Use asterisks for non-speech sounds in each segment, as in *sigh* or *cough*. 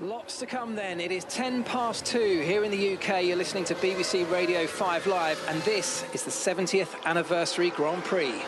Lots to come then. It is 10 past 2 here in the UK. You're listening to BBC Radio 5 Live, and this is the 70th anniversary Grand Prix.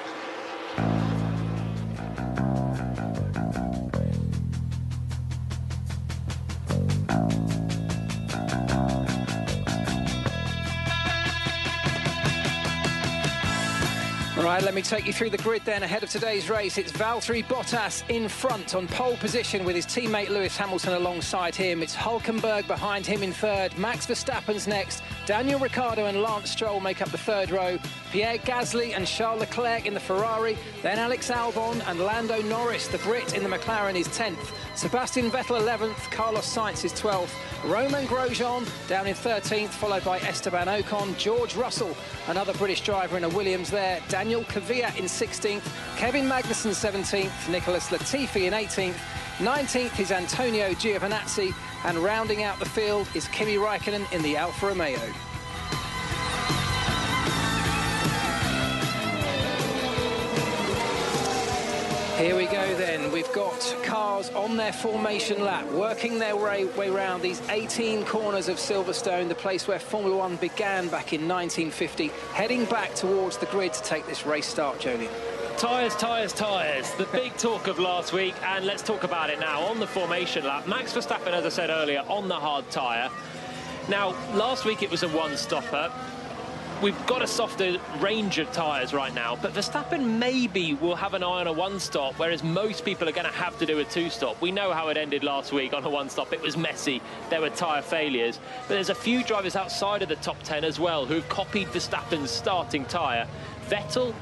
Let me take you through the grid then ahead of today's race. It's Valtteri Bottas in front on pole position with his teammate Lewis Hamilton alongside him. It's Hulkenberg behind him in third. Max Verstappen's next. Daniel Ricciardo and Lance Stroll make up the third row. Pierre Gasly and Charles Leclerc in the Ferrari. Then Alex Albon and Lando Norris, the Brit in the McLaren, is 10th. Sebastian Vettel 11th. Carlos Sainz is 12th. Romain Grosjean down in 13th, followed by Esteban Ocon. George Russell, another British driver in a Williams there. Daniel Kvyat in 16th. Kevin Magnussen 17th. Nicholas Latifi in 18th. 19th is Antonio Giovinazzi. And rounding out the field is Kimi Raikkonen in the Alfa Romeo. Here we go then. We've got cars on their formation lap, working their way, way around these 18 corners of Silverstone, the place where Formula One began back in 1950, heading back towards the grid to take this race start, Jolyon. Tyres, tyres, tyres. The big talk of last week, and let's talk about it now. On the formation lap, Max Verstappen, as I said earlier, on the hard tyre. Now, last week it was a one-stopper we've got a softer range of tyres right now, but Verstappen maybe will have an eye on a one-stop, whereas most people are going to have to do a two-stop. We know how it ended last week on a one-stop. It was messy. There were tyre failures. But there's a few drivers outside of the top 10 as well who've copied Verstappen's starting tyre. Vettel,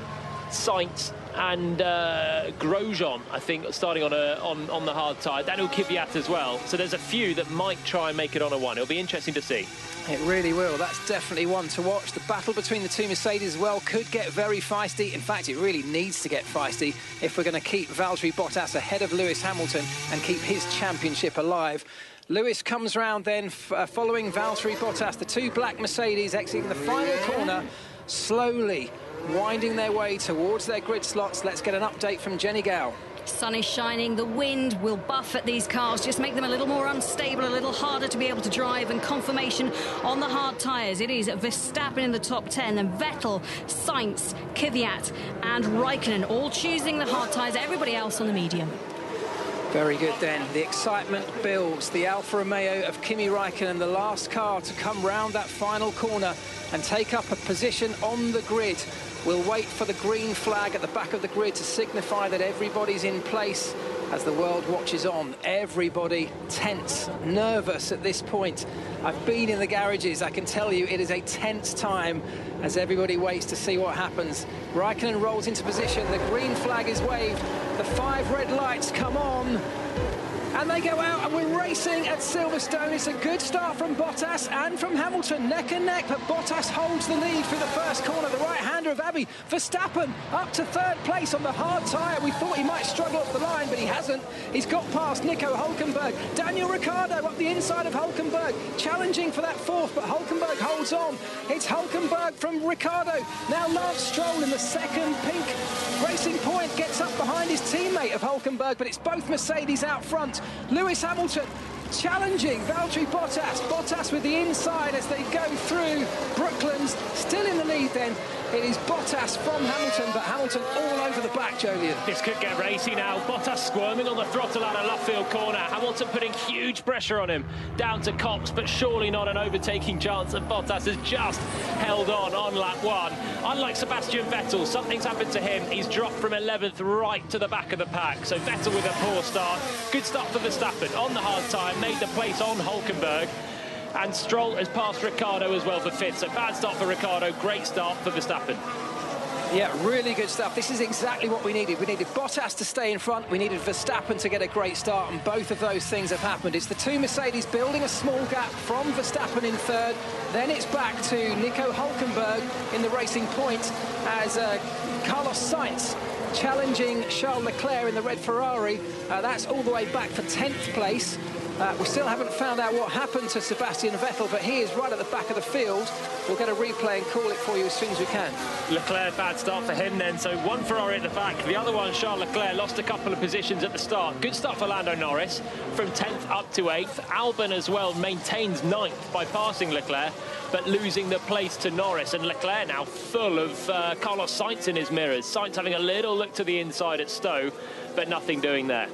Sainz, and uh, Grosjean, I think, starting on, a, on, on the hard tyre. Daniel Kvyat as well. So there's a few that might try and make it on a one. It'll be interesting to see. It really will. That's definitely one to watch. The battle between the two Mercedes as well could get very feisty. In fact, it really needs to get feisty if we're going to keep Valtteri Bottas ahead of Lewis Hamilton and keep his championship alive. Lewis comes round then, uh, following Valtteri Bottas. The two black Mercedes exiting the final corner slowly, winding their way towards their grid slots. Let's get an update from Jenny Gow. Sun is shining, the wind will buff at these cars, just make them a little more unstable, a little harder to be able to drive, and confirmation on the hard tyres. It is Verstappen in the top 10, and Vettel, Sainz, Kvyat, and Raikkonen all choosing the hard tyres, everybody else on the medium. Very good then. The excitement builds. The Alfa Romeo of Kimi Raikkonen, the last car to come round that final corner and take up a position on the grid. We'll wait for the green flag at the back of the grid to signify that everybody's in place as the world watches on. Everybody tense, nervous at this point. I've been in the garages. I can tell you it is a tense time as everybody waits to see what happens. Raikkonen rolls into position. The green flag is waved. The five red lights come on and they go out and we're racing at Silverstone. It's a good start from Bottas and from Hamilton, neck and neck, but Bottas holds the lead through the first corner, the right-hander of Abbey. Verstappen up to third place on the hard tyre. We thought he might struggle up the line, but he hasn't. He's got past Nico Hulkenberg. Daniel Ricciardo up the inside of Hulkenberg, challenging for that fourth, but Hulkenberg holds on. It's Hulkenberg from Ricciardo. Now Lance Stroll in the second pink Racing Point gets up behind his teammate of Hulkenberg, but it's both Mercedes out front. Lewis Hamilton challenging Valtteri Bottas. Bottas with the inside as they go through Brooklands. Still in the lead then. It is Bottas from Hamilton, but Hamilton all over the back, Jolyon. This could get racy now. Bottas squirming on the throttle out of Luffield corner. Hamilton putting huge pressure on him down to Copse, but surely not an overtaking chance. And Bottas has just held on on lap one. Unlike Sebastian Vettel, something's happened to him. He's dropped from 11th right to the back of the pack. So Vettel with a poor start. Good start for Verstappen on the hard time, made the place on Hulkenberg. And Stroll has passed Ricciardo as well for fifth. So bad start for Ricciardo, great start for Verstappen. Yeah, really good stuff. This is exactly what we needed. We needed Bottas to stay in front. We needed Verstappen to get a great start, and both of those things have happened. It's the two Mercedes building a small gap from Verstappen in third. Then it's back to Nico Hulkenberg in the racing point as uh, Carlos Sainz challenging Charles Leclerc in the red Ferrari. Uh, that's all the way back for 10th place. Uh, we still haven't found out what happened to Sebastian Vettel, but he is right at the back of the field. We'll get a replay and call it for you as soon as we can. Leclerc, bad start for him then. So one Ferrari at the back. The other one, Charles Leclerc, lost a couple of positions at the start. Good start for Lando Norris from 10th up to 8th. Albon as well maintains 9th by passing Leclerc, but losing the place to Norris. And Leclerc now full of uh, Carlos Sainz in his mirrors. Sainz having a little look to the inside at Stowe, but nothing doing there.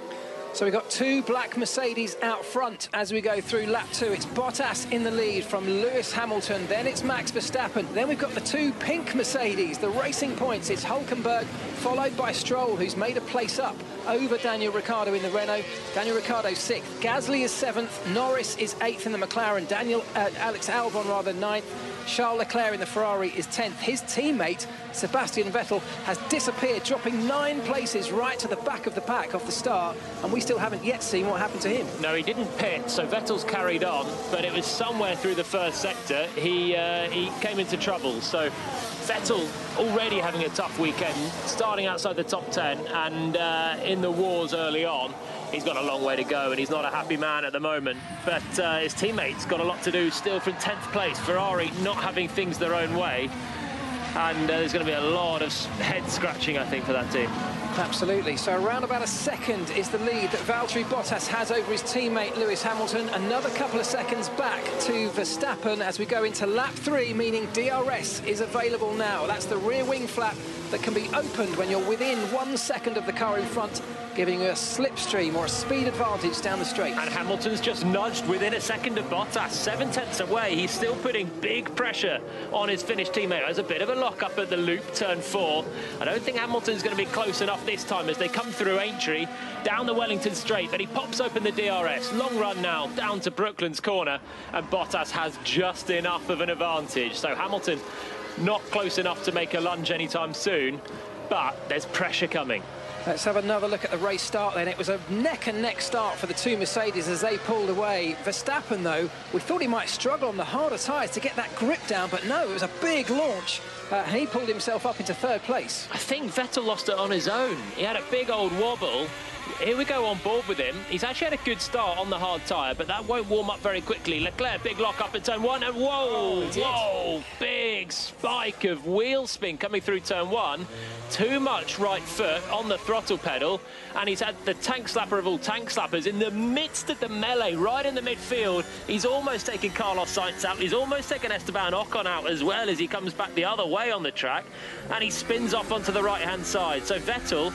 So we've got two black Mercedes out front as we go through lap two. It's Bottas in the lead from Lewis Hamilton. Then it's Max Verstappen. Then we've got the two pink Mercedes, the racing points. It's Hulkenberg, followed by Stroll, who's made a place up over Daniel Ricciardo in the Renault. Daniel Ricciardo sixth. Gasly is seventh. Norris is eighth in the McLaren. Daniel, uh, Alex Albon rather ninth. Charles Leclerc in the Ferrari is 10th. His teammate, Sebastian Vettel, has disappeared, dropping nine places right to the back of the pack off the start, and we still haven't yet seen what happened to him. No, he didn't pit, so Vettel's carried on, but it was somewhere through the first sector. He, uh, he came into trouble, so Vettel already having a tough weekend, starting outside the top 10 and uh, in the wars early on he's got a long way to go and he's not a happy man at the moment. But uh, his teammates got a lot to do still from 10th place. Ferrari not having things their own way. And uh, there's going to be a lot of head scratching, I think, for that team. Absolutely. So around about a second is the lead that Valtteri Bottas has over his teammate Lewis Hamilton. Another couple of seconds back to Verstappen as we go into lap three, meaning DRS is available now. That's the rear wing flap that can be opened when you're within one second of the car in front, giving you a slipstream or a speed advantage down the straight. And Hamilton's just nudged within a second of Bottas, seven tenths away. He's still putting big pressure on his Finnish teammate. There's a bit of a lock up at the loop, turn four. I don't think Hamilton's going to be close enough this time as they come through Aintree, down the Wellington Straight, but he pops open the DRS. Long run now, down to Brooklands corner, and Bottas has just enough of an advantage. So Hamilton not close enough to make a lunge anytime soon, but there's pressure coming. Let's have another look at the race start then. It was a neck and neck start for the two Mercedes as they pulled away. Verstappen, though, we thought he might struggle on the harder tyres to get that grip down, but no, it was a big launch. Uh, he pulled himself up into third place. I think Vettel lost it on his own. He had a big old wobble here we go on board with him. He's actually had a good start on the hard tyre, but that won't warm up very quickly. Leclerc, big lock up in turn one, and whoa, oh, whoa, big spike of wheel spin coming through turn one. Too much right foot on the throttle pedal, and he's had the tank slapper of all tank slappers in the midst of the melee, right in the midfield. He's almost taken Carlos Sainz out. He's almost taken Esteban Ocon out as well as he comes back the other way on the track, and he spins off onto the right-hand side. So Vettel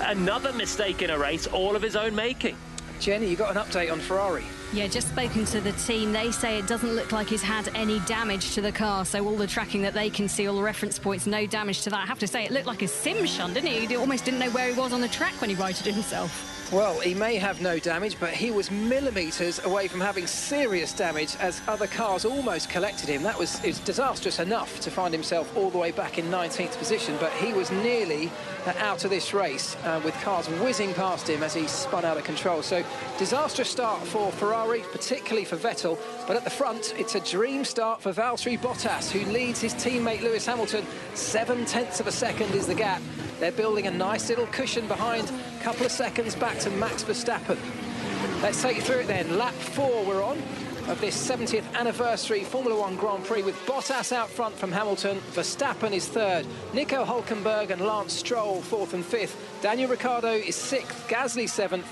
Another mistake in a race, all of his own making. Jenny, you got an update on Ferrari? Yeah, just spoken to the team. They say it doesn't look like he's had any damage to the car. So all the tracking that they can see, all the reference points, no damage to that. I have to say, it looked like a sim shun, didn't he? He almost didn't know where he was on the track when he righted himself. Well, he may have no damage, but he was millimetres away from having serious damage as other cars almost collected him. That was, was disastrous enough to find himself all the way back in 19th position, but he was nearly uh, out of this race uh, with cars whizzing past him as he spun out of control. So disastrous start for Ferrari, particularly for Vettel, but at the front, it's a dream start for Valtteri Bottas, who leads his teammate Lewis Hamilton. Seven tenths of a second is the gap. They're building a nice little cushion behind a couple of seconds back to Max Verstappen. Let's take you through it then. Lap four we're on of this 70th anniversary Formula One Grand Prix with Bottas out front from Hamilton. Verstappen is third. Nico Hulkenberg and Lance Stroll fourth and fifth. Daniel Ricciardo is sixth. Gasly seventh.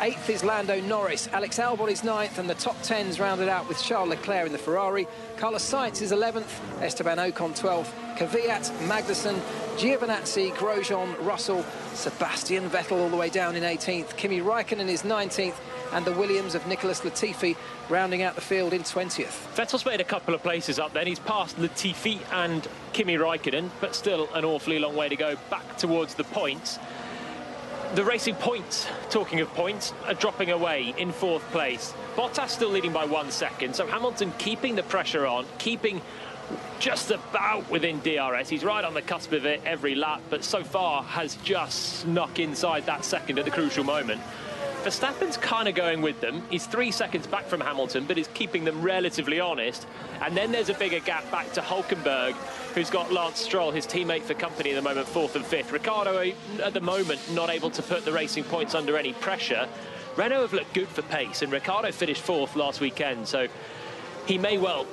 Eighth is Lando Norris. Alex Albon is ninth, and the top tens rounded out with Charles Leclerc in the Ferrari. Carlos Sainz is 11th. Esteban Ocon 12th. Kvyat, Magnussen, Giovinazzi, Grosjean, Russell, Sebastian Vettel all the way down in 18th. Kimi Raikkonen is 19th and the Williams of Nicholas Latifi rounding out the field in 20th. Vettel's made a couple of places up then. He's passed Latifi and Kimi Raikkonen, but still an awfully long way to go back towards the points. The racing points, talking of points, are dropping away in fourth place. Bottas still leading by one second, so Hamilton keeping the pressure on, keeping just about within DRS. He's right on the cusp of it every lap, but so far has just snuck inside that second at the crucial moment. Verstappen's kind of going with them. He's three seconds back from Hamilton, but is keeping them relatively honest. And then there's a bigger gap back to Hulkenberg, who's got Lance Stroll, his teammate for company at the moment, fourth and fifth. Ricciardo, at the moment, not able to put the racing points under any pressure. Renault have looked good for pace, and Ricciardo finished fourth last weekend, so he may well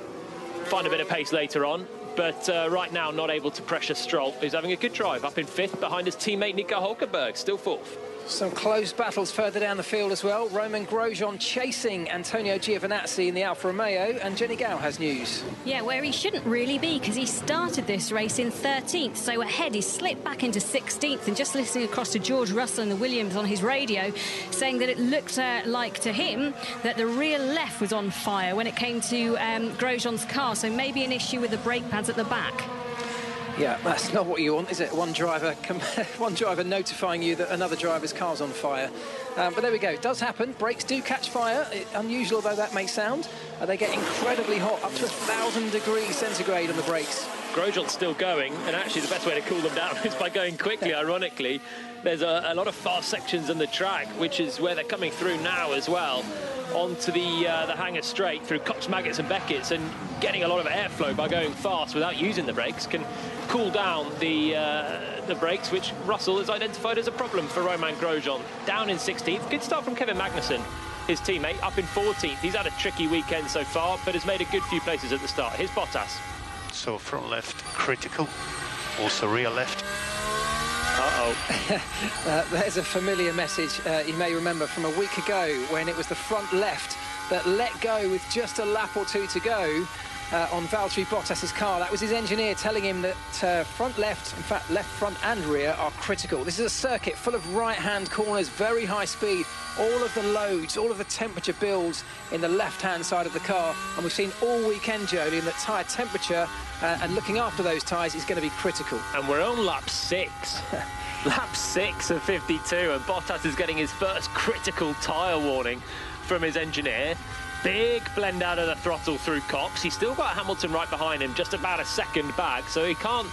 find a bit of pace later on. But uh, right now, not able to pressure Stroll, who's having a good drive up in fifth behind his teammate Nico Hulkenberg, still fourth. Some close battles further down the field as well. Romain Grosjean chasing Antonio Giovinazzi in the Alfa Romeo, and Jenny Gow has news. Yeah, where he shouldn't really be because he started this race in 13th, so ahead he slipped back into 16th. And just listening across to George Russell and the Williams on his radio, saying that it looked uh, like to him that the rear left was on fire when it came to um, Grosjean's car, so maybe an issue with the brake pads at the back. Yeah, that's not what you want, is it? One driver, *laughs* one driver notifying you that another driver's car's on fire. Um, but there we go. It does happen. Brakes do catch fire. It, unusual though that may sound. Uh, they get incredibly hot, up to a thousand degrees centigrade on the brakes. Grosjean's still going, and actually the best way to cool them down *laughs* is by going quickly, ironically. There's a, a lot of fast sections on the track, which is where they're coming through now as well onto the uh, the hangar straight through Copse, Maggots and Beckett's and getting a lot of airflow by going fast without using the brakes can cool down the uh, the brakes, which Russell has identified as a problem for Romain Grosjean. Down in 16th. Good start from Kevin Magnussen, his teammate, up in 14th. He's had a tricky weekend so far, but has made a good few places at the start. Here's Bottas. So front left critical, also rear left. Uh-oh. *laughs* uh, there's a familiar message uh, you may remember from a week ago when it was the front left that let go with just a lap or two to go uh, on Valtteri Bottas's car. That was his engineer telling him that uh, front left, in fact left front and rear are critical. This is a circuit full of right-hand corners, very high speed. All of the loads, all of the temperature builds in the left-hand side of the car. And we've seen all weekend, Jolyon, that tyre temperature uh, and looking after those tyres is going to be critical. And we're on lap six. *laughs* lap six of 52 and Bottas is getting his first critical tyre warning from his engineer. Big blend out of the throttle through Copse. He's still got Hamilton right behind him, just about a second back, so he can't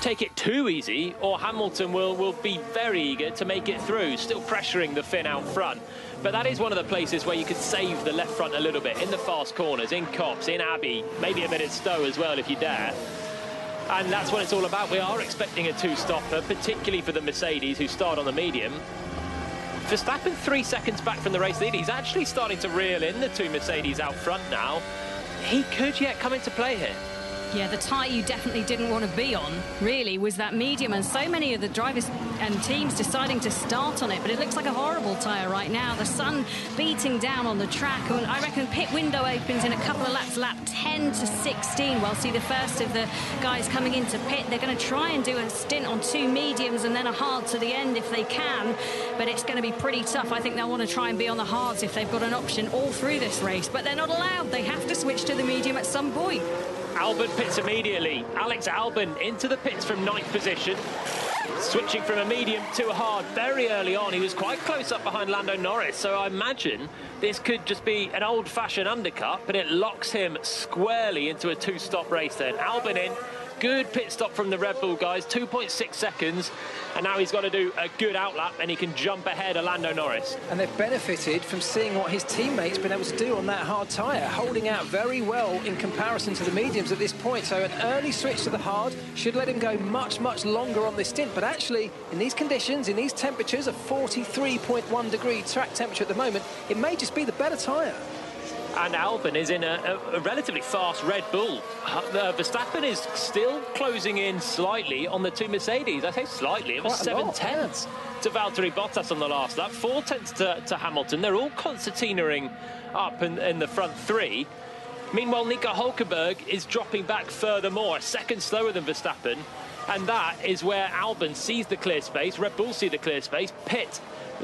take it too easy or Hamilton will, will be very eager to make it through, still pressuring the Finn out front. But that is one of the places where you could save the left front a little bit, in the fast corners, in Copse, in Abbey, maybe a bit at Stowe as well if you dare. And that's what it's all about. We are expecting a two-stopper, particularly for the Mercedes, who start on the medium. Verstappen three seconds back from the race lead. He's actually starting to reel in the two Mercedes out front now. He could yet come into play here. Yeah, the tyre you definitely didn't want to be on, really, was that medium. And so many of the drivers and teams deciding to start on it. But it looks like a horrible tyre right now. The sun beating down on the track. And I reckon pit window opens in a couple of laps, lap 10 to 16. Well, see the first of the guys coming into pit. They're going to try and do a stint on two mediums and then a hard to the end if they can. But it's going to be pretty tough. I think they'll want to try and be on the hards if they've got an option all through this race. But they're not allowed. They have to switch to the medium at some point. Albon pits immediately. Alex Albon into the pits from ninth position. Switching from a medium to a hard very early on. He was quite close up behind Lando Norris, so I imagine this could just be an old-fashioned undercut, but it locks him squarely into a two-stop race then. Albon in, Good pit stop from the Red Bull guys, 2.6 seconds. And now he's got to do a good outlap and he can jump ahead of Lando Norris. And they've benefited from seeing what his teammates been able to do on that hard tyre, holding out very well in comparison to the mediums at this point. So an early switch to the hard should let him go much, much longer on this stint. But actually, in these conditions, in these temperatures of 43.1 degree track temperature at the moment, it may just be the better tyre and Albon is in a, a, a relatively fast Red Bull. Uh, Verstappen is still closing in slightly on the two Mercedes. I say slightly, it was seven tenths yeah. to Valtteri Bottas on the last lap, four tenths to, to Hamilton. They're all concertinaing up in, in the front three. Meanwhile, Nico Hulkenberg is dropping back furthermore, a second slower than Verstappen. And that is where Albon sees the clear space, Red Bull see the clear space, pit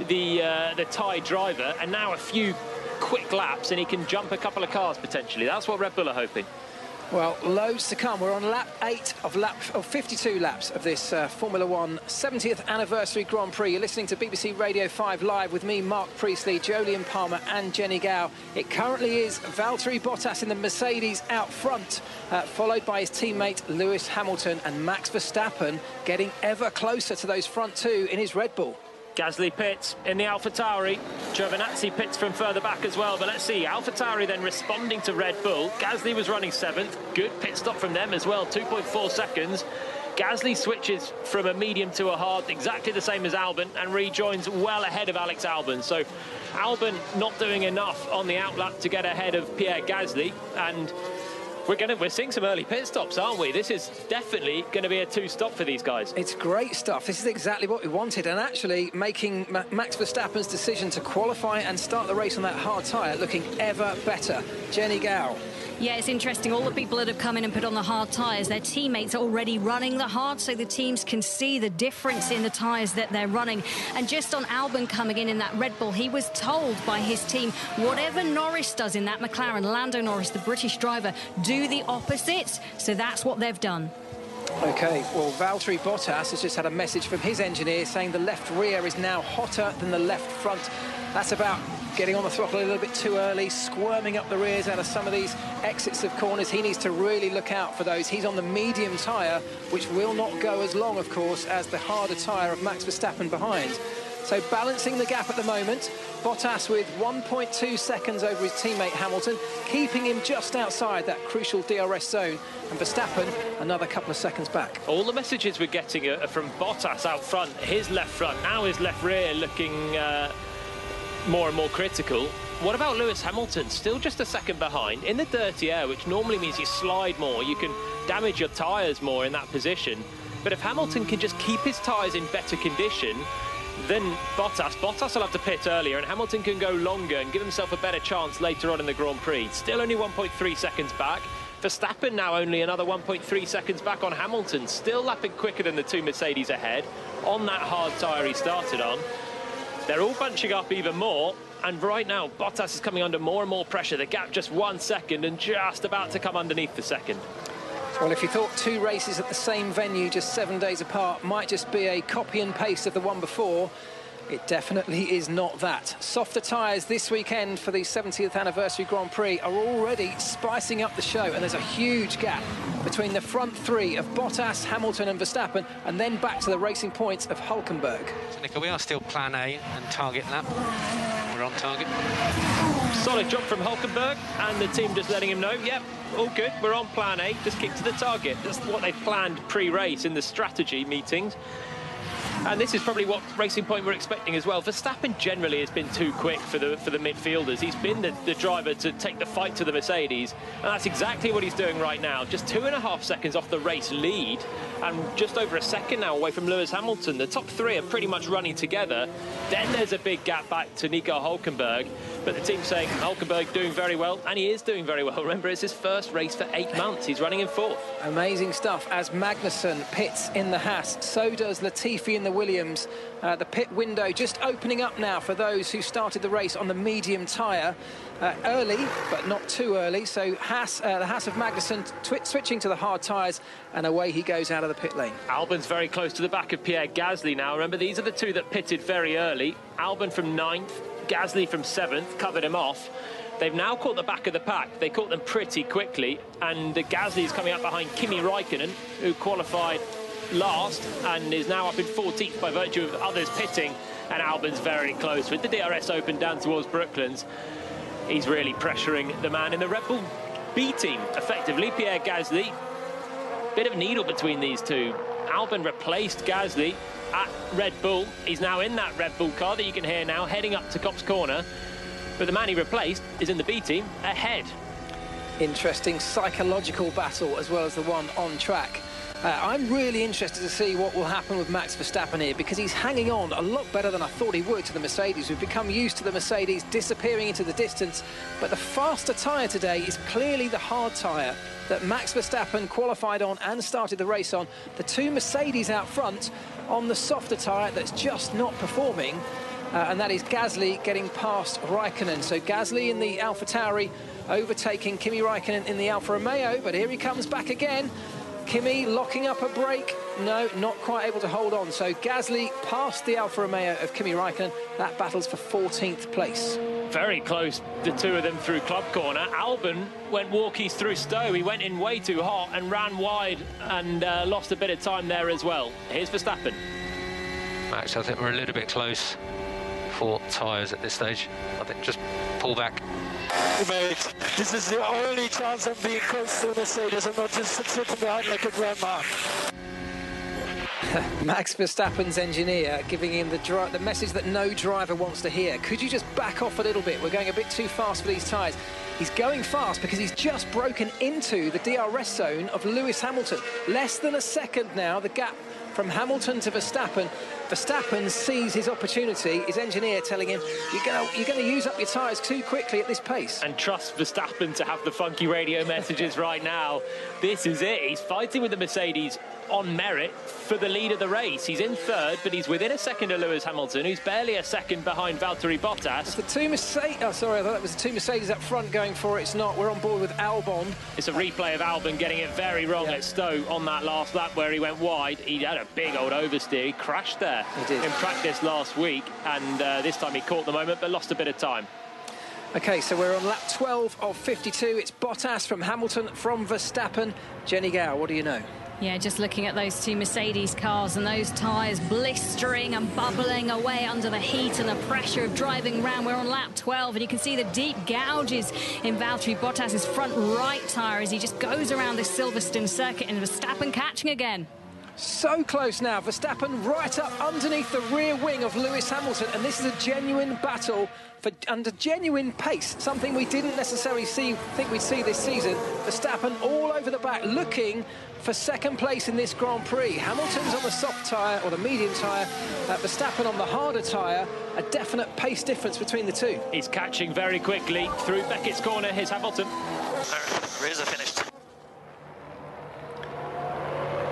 the uh, the Thai driver, and now a few quick laps and he can jump a couple of cars potentially. That's what Red Bull are hoping. Well, loads to come. We're on lap eight of lap of 52 laps of this uh, Formula One 70th anniversary Grand Prix. You're listening to BBC Radio 5 Live with me, Mark Priestley, Jolyon Palmer and Jenny Gow. It currently is Valtteri Bottas in the Mercedes out front, uh, followed by his teammate Lewis Hamilton and Max Verstappen getting ever closer to those front two in his Red Bull. Gasly pits in the Alpha Tauri. Giovinazzi pits from further back as well. But let's see, Alpha Tauri then responding to Red Bull. Gasly was running seventh. Good pit stop from them as well, 2.4 seconds. Gasly switches from a medium to a hard, exactly the same as Albon, and rejoins well ahead of Alex Albon. So Albon not doing enough on the outlap to get ahead of Pierre Gasly, and we're to we're seeing some early pit stops, aren't we? This is definitely going to be a two-stop for these guys. It's great stuff. This is exactly what we wanted, and actually making Max Verstappen's decision to qualify and start the race on that hard tyre looking ever better. Jenny Gow. Yeah, it's interesting. All the people that have come in and put on the hard tyres, their teammates are already running the hard, so the teams can see the difference in the tyres that they're running. And just on Albon coming in in that Red Bull, he was told by his team, whatever Norris does in that McLaren, Lando Norris, the British driver, do the opposite. So that's what they've done. OK, well, Valtteri Bottas has just had a message from his engineer saying the left rear is now hotter than the left front. That's about getting on the throttle a little bit too early, squirming up the rears out of some of these exits of corners. He needs to really look out for those. He's on the medium tyre, which will not go as long, of course, as the harder tyre of Max Verstappen behind. So balancing the gap at the moment. Bottas with 1.2 seconds over his teammate Hamilton, keeping him just outside that crucial DRS zone. And Verstappen another couple of seconds back. All the messages we're getting are from Bottas out front, his left front, now his left rear looking... Uh more and more critical. What about Lewis Hamilton? Still just a second behind in the dirty air, which normally means you slide more. You can damage your tyres more in that position. But if Hamilton can just keep his tyres in better condition, then Bottas, Bottas will have to pit earlier and Hamilton can go longer and give himself a better chance later on in the Grand Prix. Still only 1.3 seconds back. Verstappen now only another 1.3 seconds back on Hamilton, still lapping quicker than the two Mercedes ahead on that hard tyre he started on. They're all bunching up even more. And right now, Bottas is coming under more and more pressure. The gap just one second and just about to come underneath the second. Well, if you thought two races at the same venue just seven days apart might just be a copy and paste of the one before, it definitely is not that. Softer tyres this weekend for the 70th anniversary Grand Prix are already spicing up the show, and there's a huge gap between the front three of Bottas, Hamilton and Verstappen, and then back to the racing points of Hulkenberg. So, Nico, we are still plan A and target lap. We're on target. Solid job from Hulkenberg, and the team just letting him know, yep, all good, we're on plan A, just keep to the target. That's what they planned pre-race in the strategy meetings. And this is probably what Racing Point were expecting as well. Verstappen generally has been too quick for the for the midfielders. He's been the, the driver to take the fight to the Mercedes, and that's exactly what he's doing right now. Just two and a half seconds off the race lead, and just over a second now away from Lewis Hamilton. The top three are pretty much running together. Then there's a big gap back to Nico Hulkenberg, but the team saying Hulkenberg doing very well, and he is doing very well. *laughs* Remember, it's his first race for eight months. He's running in fourth. Amazing stuff as Magnussen pits in the Haas. So does Latifi in the Williams. Uh, the pit window just opening up now for those who started the race on the medium tyre. Uh, early, but not too early. So Haas, uh, the Haas of Magnussen switching to the hard tyres, and away he goes out of the pit lane. Albon's very close to the back of Pierre Gasly now. Remember, these are the two that pitted very early. Albon from ninth, Gasly from seventh, covered him off. They've now caught the back of the pack. They caught them pretty quickly, and Gasly is coming up behind Kimi Raikkonen, who qualified last and is now up in 14th by virtue of others pitting. And Albon's very close with the DRS open down towards Brooklands. He's really pressuring the man in the Red Bull B team, effectively. Pierre Gasly, bit of a needle between these two. Albon replaced Gasly at Red Bull. He's now in that Red Bull car that you can hear now, heading up to Copse Corner. But the man he replaced is in the B team, ahead. Interesting psychological battle as well as the one on track. Uh, I'm really interested to see what will happen with Max Verstappen here because he's hanging on a lot better than I thought he would to the Mercedes. We've become used to the Mercedes disappearing into the distance, but the faster tyre today is clearly the hard tyre that Max Verstappen qualified on and started the race on. The two Mercedes out front on the softer tyre that's just not performing, uh, and that is Gasly getting past Raikkonen. So Gasly in the Alpha Tauri overtaking Kimi Raikkonen in the Alfa Romeo, but here he comes back again. Kimi locking up a brake. No, not quite able to hold on. So Gasly past the Alfa Romeo of Kimi Raikkonen. That battles for 14th place. Very close, the two of them through club corner. Albon went walkies through Stowe. He went in way too hot and ran wide and uh, lost a bit of time there as well. Here's Verstappen. Max, I think we're a little bit close for tyres at this stage. I think just pull back Mate, this is the only chance I'm being close to Mercedes. I'm not just sitting behind like a grandma. *laughs* Max Verstappen's engineer giving him the, the message that no driver wants to hear. Could you just back off a little bit? We're going a bit too fast for these tyres. He's going fast because he's just broken into the DRS zone of Lewis Hamilton. Less than a second now, the gap from Hamilton to Verstappen. Verstappen sees his opportunity, his engineer telling him, you're going you're gonna use up your tyres too quickly at this pace. And trust Verstappen to have the funky radio messages right now. This is it. He's fighting with the Mercedes on merit for the lead of the race. He's in third, but he's within a second of Lewis Hamilton, who's barely a second behind Valtteri Bottas. It's the two Mercedes. Oh, sorry, I thought that was the two Mercedes up front going for it. It's not. We're on board with Albon. It's a replay of Albon getting it very wrong yeah. at Stowe on that last lap where he went wide. He had a big old oversteer. He crashed there he in practice last week, and uh, this time he caught the moment but lost a bit of time. Okay, so we're on lap 12 of 52. It's Bottas from Hamilton from Verstappen. Jenny Gow, what do you know? Yeah, just looking at those two Mercedes cars and those tyres blistering and bubbling away under the heat and the pressure of driving round. We're on lap 12 and you can see the deep gouges in Valtteri Bottas's front right tyre as he just goes around this Silverstone circuit and Verstappen catching again. So close now. Verstappen right up underneath the rear wing of Lewis Hamilton. And this is a genuine battle for under genuine pace, something we didn't necessarily see think we'd see this season. Verstappen all over the back, looking for second place in this Grand Prix. Hamilton's on the soft tyre, or the medium tyre, uh, Verstappen on the harder tyre. A definite pace difference between the two. He's catching very quickly through Beckett's corner. Here's Hamilton. Rears are finished.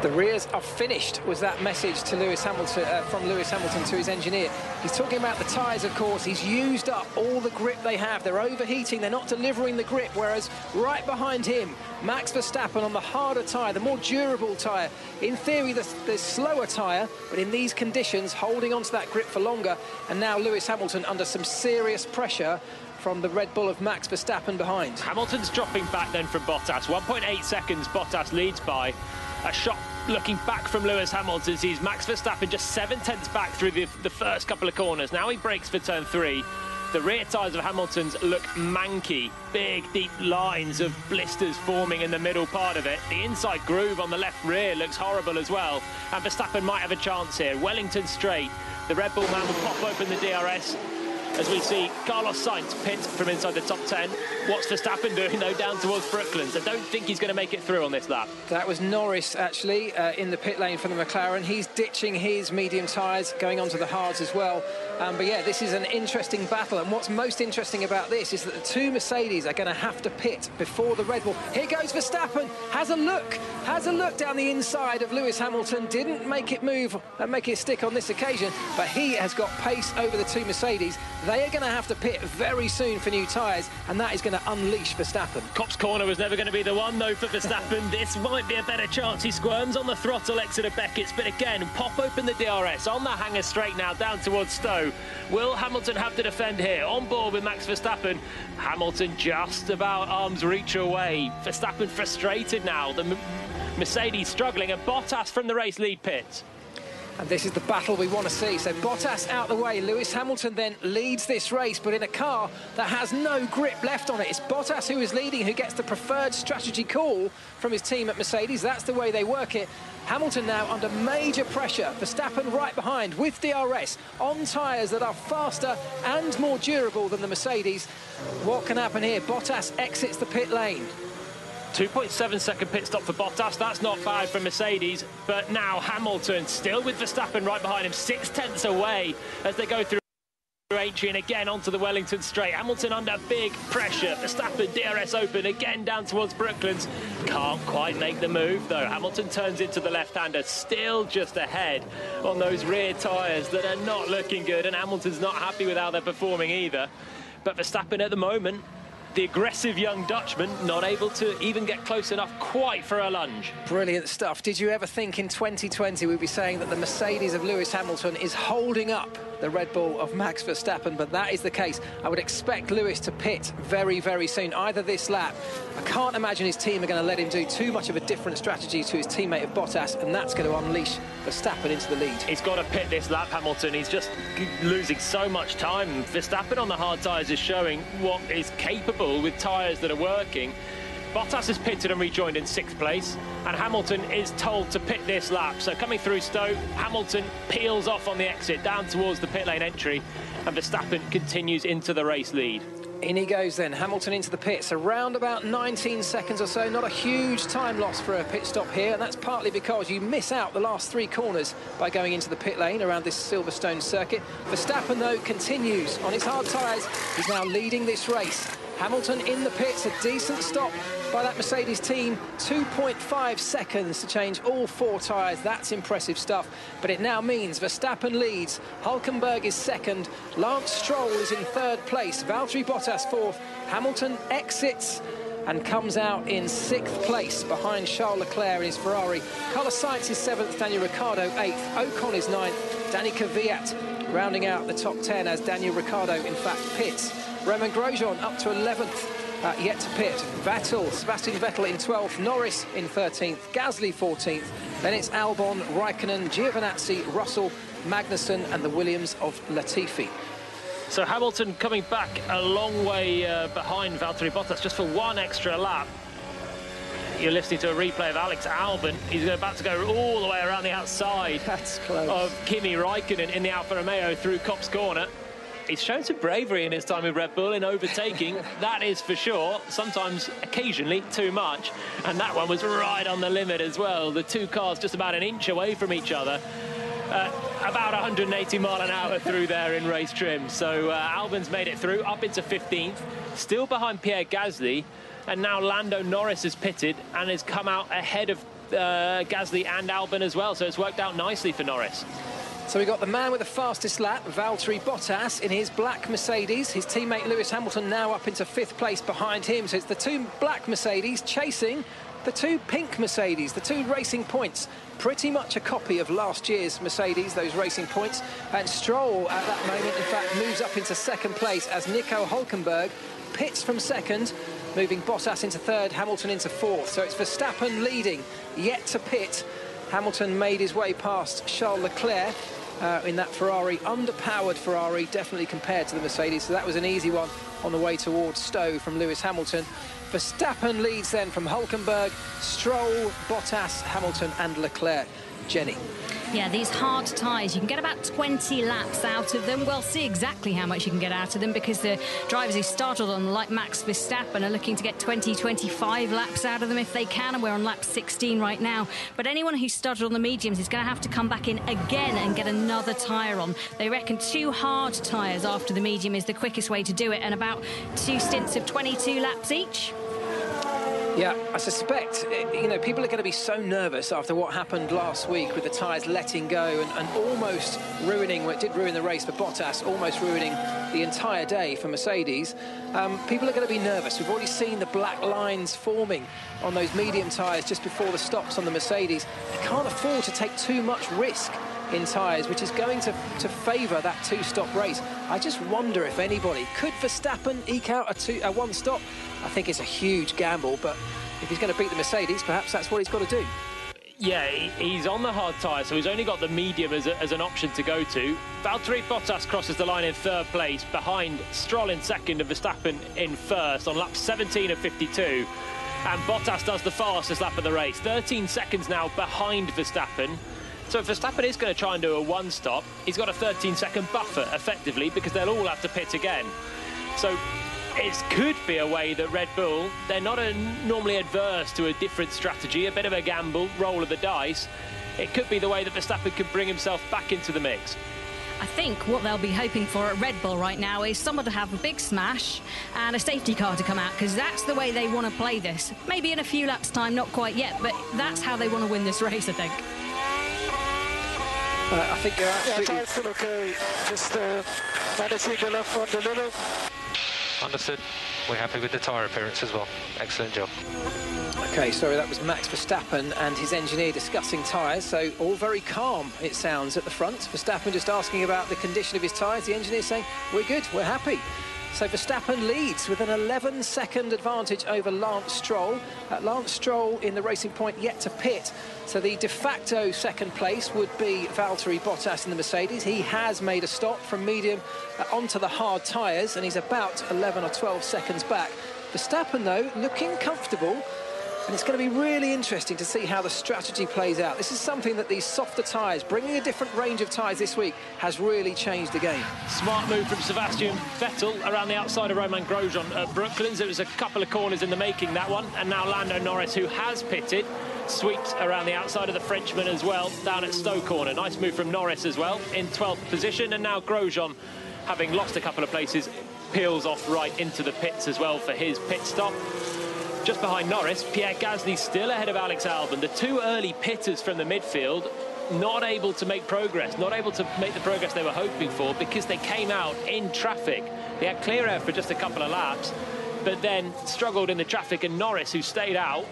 The rears are finished, was that message to Lewis Hamilton uh, from Lewis Hamilton to his engineer. He's talking about the tyres, of course. He's used up all the grip they have. They're overheating. They're not delivering the grip, whereas right behind him, Max Verstappen on the harder tyre, the more durable tyre. In theory, the, the slower tyre, but in these conditions, holding onto that grip for longer. And now Lewis Hamilton under some serious pressure from the Red Bull of Max Verstappen behind. Hamilton's dropping back then from Bottas. 1.8 seconds Bottas leads by. A shot looking back from Lewis Hamilton sees Max Verstappen just seven tenths back through the, the first couple of corners. Now he brakes for turn three. The rear tyres of Hamilton's look manky. Big, deep lines of blisters forming in the middle part of it. The inside groove on the left rear looks horrible as well. And Verstappen might have a chance here. Wellington straight. The Red Bull man will pop open the DRS as we see Carlos Sainz pit from inside the top 10. What's Verstappen doing, though, down towards Brooklands? I don't think he's going to make it through on this lap. That was Norris, actually, uh, in the pit lane for the McLaren. He's ditching his medium tyres, going onto the hards as well. Um, but yeah, this is an interesting battle. And what's most interesting about this is that the two Mercedes are going to have to pit before the Red Bull. Here goes Verstappen, has a look, has a look down the inside of Lewis Hamilton. Didn't make it move and make it stick on this occasion, but he has got pace over the two Mercedes. They are going to have to pit very soon for new tyres, and that is going to unleash Verstappen. Copse corner was never going to be the one, though, for Verstappen. *laughs* this might be a better chance. He squirms on the throttle exit of Beckett's, but again, pop open the DRS on the hangar straight now down towards Stowe. Will Hamilton have to defend here? On board with Max Verstappen. Hamilton just about arm's reach away. Verstappen frustrated now. The Mercedes struggling and Bottas from the race lead pit. And this is the battle we want to see. So Bottas out the way. Lewis Hamilton then leads this race, but in a car that has no grip left on it. It's Bottas who is leading, who gets the preferred strategy call from his team at Mercedes. That's the way they work it. Hamilton now under major pressure. Verstappen right behind with DRS on tyres that are faster and more durable than the Mercedes. What can happen here? Bottas exits the pit lane. 2.7 second pit stop for Bottas. That's not bad for Mercedes. But now Hamilton still with Verstappen right behind him, six tenths away as they go through. Aintree again onto the Wellington straight. Hamilton under big pressure. Verstappen DRS open again down towards Brooklands. Can't quite make the move though. Hamilton turns into the left-hander, still just ahead on those rear tyres that are not looking good. And Hamilton's not happy with how they're performing either. But Verstappen at the moment the aggressive young Dutchman not able to even get close enough quite for a lunge. Brilliant stuff. Did you ever think in 2020 we'd be saying that the Mercedes of Lewis Hamilton is holding up the Red Bull of Max Verstappen? But that is the case. I would expect Lewis to pit very, very soon, either this lap. I can't imagine his team are going to let him do too much of a different strategy to his teammate of Bottas, and that's going to unleash Verstappen into the lead. He's got to pit this lap, Hamilton. He's just losing so much time. Verstappen on the hard tyres is showing what is capable with tyres that are working. Bottas is pitted and rejoined in sixth place, and Hamilton is told to pit this lap. So coming through Stowe, Hamilton peels off on the exit down towards the pit lane entry, and Verstappen continues into the race lead. In he goes then, Hamilton into the pits, around about 19 seconds or so. Not a huge time loss for a pit stop here, and that's partly because you miss out the last three corners by going into the pit lane around this Silverstone circuit. Verstappen, though, continues on his hard tyres. He's now leading this race. Hamilton in the pits, a decent stop by that Mercedes team. 2.5 seconds to change all four tyres. That's impressive stuff. But it now means Verstappen leads. Hulkenberg is second. Lance Stroll is in third place. Valtteri Bottas fourth. Hamilton exits and comes out in sixth place behind Charles Leclerc in his Ferrari. Carlos Sainz is seventh, Daniel Ricciardo eighth, Ocon is ninth, Danny Kvyat rounding out the top 10 as Daniel Ricciardo in fact pits. Romain Grosjean up to 11th, uh, yet to pit. Vettel, Sebastian Vettel in 12th, Norris in 13th, Gasly 14th. Then it's Albon, Raikkonen, Giovinazzi, Russell, Magnussen and the Williams of Latifi. So Hamilton coming back a long way uh, behind Valtteri Bottas just for one extra lap. You're listening to a replay of Alex Albon. He's about to go all the way around the outside *laughs* of Kimi Raikkonen in the Alfa Romeo through Copse Corner. He's shown some bravery in his time with Red Bull in overtaking, that is for sure. Sometimes, occasionally, too much. And that one was right on the limit as well. The two cars just about an inch away from each other. Uh, about 180 mile an hour through there in race trim. So uh, made it through, up into 15th, still behind Pierre Gasly. And now Lando Norris has pitted and has come out ahead of uh, Gasly and Albon as well. So it's worked out nicely for Norris. So we've got the man with the fastest lap, Valtteri Bottas, in his black Mercedes. His teammate Lewis Hamilton now up into fifth place behind him. So it's the two black Mercedes chasing the two pink Mercedes, the two racing points. Pretty much a copy of last year's Mercedes, those racing points. And Stroll, at that moment, in fact, moves up into second place as Nico Hulkenberg pits from second, moving Bottas into third, Hamilton into fourth. So it's Verstappen leading, yet to pit. Hamilton made his way past Charles Leclerc uh, in that Ferrari, underpowered Ferrari, definitely compared to the Mercedes. So that was an easy one on the way towards Stowe from Lewis Hamilton. Verstappen leads then from Hulkenberg, Stroll, Bottas, Hamilton and Leclerc. Jenny. Yeah, these hard tyres, you can get about 20 laps out of them. We'll see exactly how much you can get out of them because the drivers who started on, like Max Verstappen, are looking to get 20, 25 laps out of them if they can, and we're on lap 16 right now. But anyone who started on the mediums is going to have to come back in again and get another tyre on. They reckon two hard tyres after the medium is the quickest way to do it, and about two stints of 22 laps each. Yeah, I suspect, eh, you know, people are going to be so nervous after what happened last week with the tyres letting go and, and almost ruining, well, it did ruin the race for Bottas, almost ruining the entire day for Mercedes. Um, people are going to be nervous. We've already seen the black lines forming on those medium tyres just before the stops on the Mercedes. They can't afford to take too much risk in tyres, which is going to, to favour that two-stop race. I just wonder if anybody, could Verstappen eke out a, two, a one-stop? I think it's a huge gamble, but if he's going to beat the Mercedes, perhaps that's what he's got to do. Yeah, he's on the hard tyre, so he's only got the medium as, a, as an option to go to. Valtteri Bottas crosses the line in third place, behind Stroll in second and Verstappen in first on lap 17 of 52. And Bottas does the fastest lap of the race, 13 seconds now behind Verstappen. So if Verstappen is going to try and do a one-stop, he's got a 13-second buffer, effectively, because they'll all have to pit again. So it could be a way that Red Bull, they're not a, normally adverse to a different strategy, a bit of a gamble, roll of the dice. It could be the way that Verstappen could bring himself back into the mix. I think what they'll be hoping for at Red Bull right now is someone to have a big smash and a safety car to come out because that's the way they want to play this. Maybe in a few laps' time, not quite yet, but that's how they want to win this race, I think. Uh, I think you're absolutely... Yeah, still okay. Just uh, managing the left front a little. Understood. We're happy with the tyre appearance as well. Excellent job. Okay, sorry, that was Max Verstappen and his engineer discussing tyres. So all very calm, it sounds, at the front. Verstappen just asking about the condition of his tyres. The engineer saying, we're good, we're happy. So Verstappen leads with an 11-second advantage over Lance Stroll. Uh, Lance Stroll in the racing point yet to pit. So the de facto second place would be Valtteri Bottas in the Mercedes. He has made a stop from medium uh, onto the hard tyres, and he's about 11 or 12 seconds back. Verstappen, though, looking comfortable. And it's going to be really interesting to see how the strategy plays out. This is something that these softer tyres, bringing a different range of tyres this week, has really changed the game. Smart move from Sebastian Vettel around the outside of Romain Grosjean at Brooklands. It was a couple of corners in the making, that one. And now Lando Norris, who has pitted, sweeps around the outside of the Frenchman as well, down at Stowe corner. Nice move from Norris as well, in 12th position. And now Grosjean, having lost a couple of places, peels off right into the pits as well for his pit stop. Just behind Norris, Pierre Gasly still ahead of Alex Albon. The two early pitters from the midfield not able to make progress, not able to make the progress they were hoping for because they came out in traffic. They had clear air for just a couple of laps, but then struggled in the traffic and Norris, who stayed out,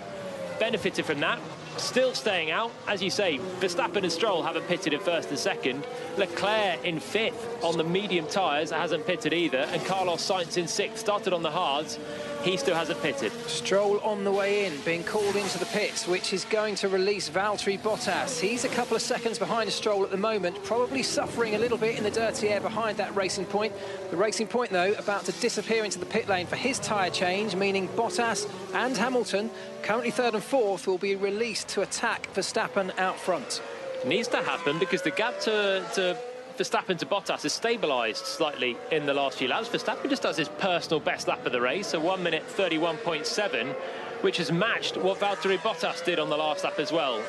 benefited from that. Still staying out, as you say, Verstappen and Stroll haven't pitted in first and second. Leclerc in fifth on the medium tyres hasn't pitted either, and Carlos Sainz in sixth, started on the hards. He still hasn't pitted. Stroll on the way in, being called into the pits, which is going to release Valtteri Bottas. He's a couple of seconds behind Stroll at the moment, probably suffering a little bit in the dirty air behind that racing point. The racing point, though, about to disappear into the pit lane for his tyre change, meaning Bottas and Hamilton, currently third and fourth, will be released to attack Verstappen out front. Needs to happen because the gap to, to Verstappen to Bottas has stabilised slightly in the last few laps. Verstappen just does his personal best lap of the race, a 1 minute 31.7, which has matched what Valtteri Bottas did on the last lap as well.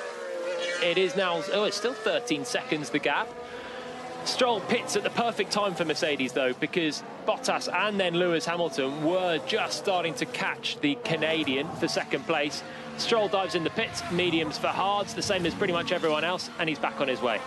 It is now, oh, it's still 13 seconds the gap. Stroll pits at the perfect time for Mercedes, though, because Bottas and then Lewis Hamilton were just starting to catch the Canadian for second place. Stroll dives in the pits, mediums for hards, the same as pretty much everyone else, and he's back on his way.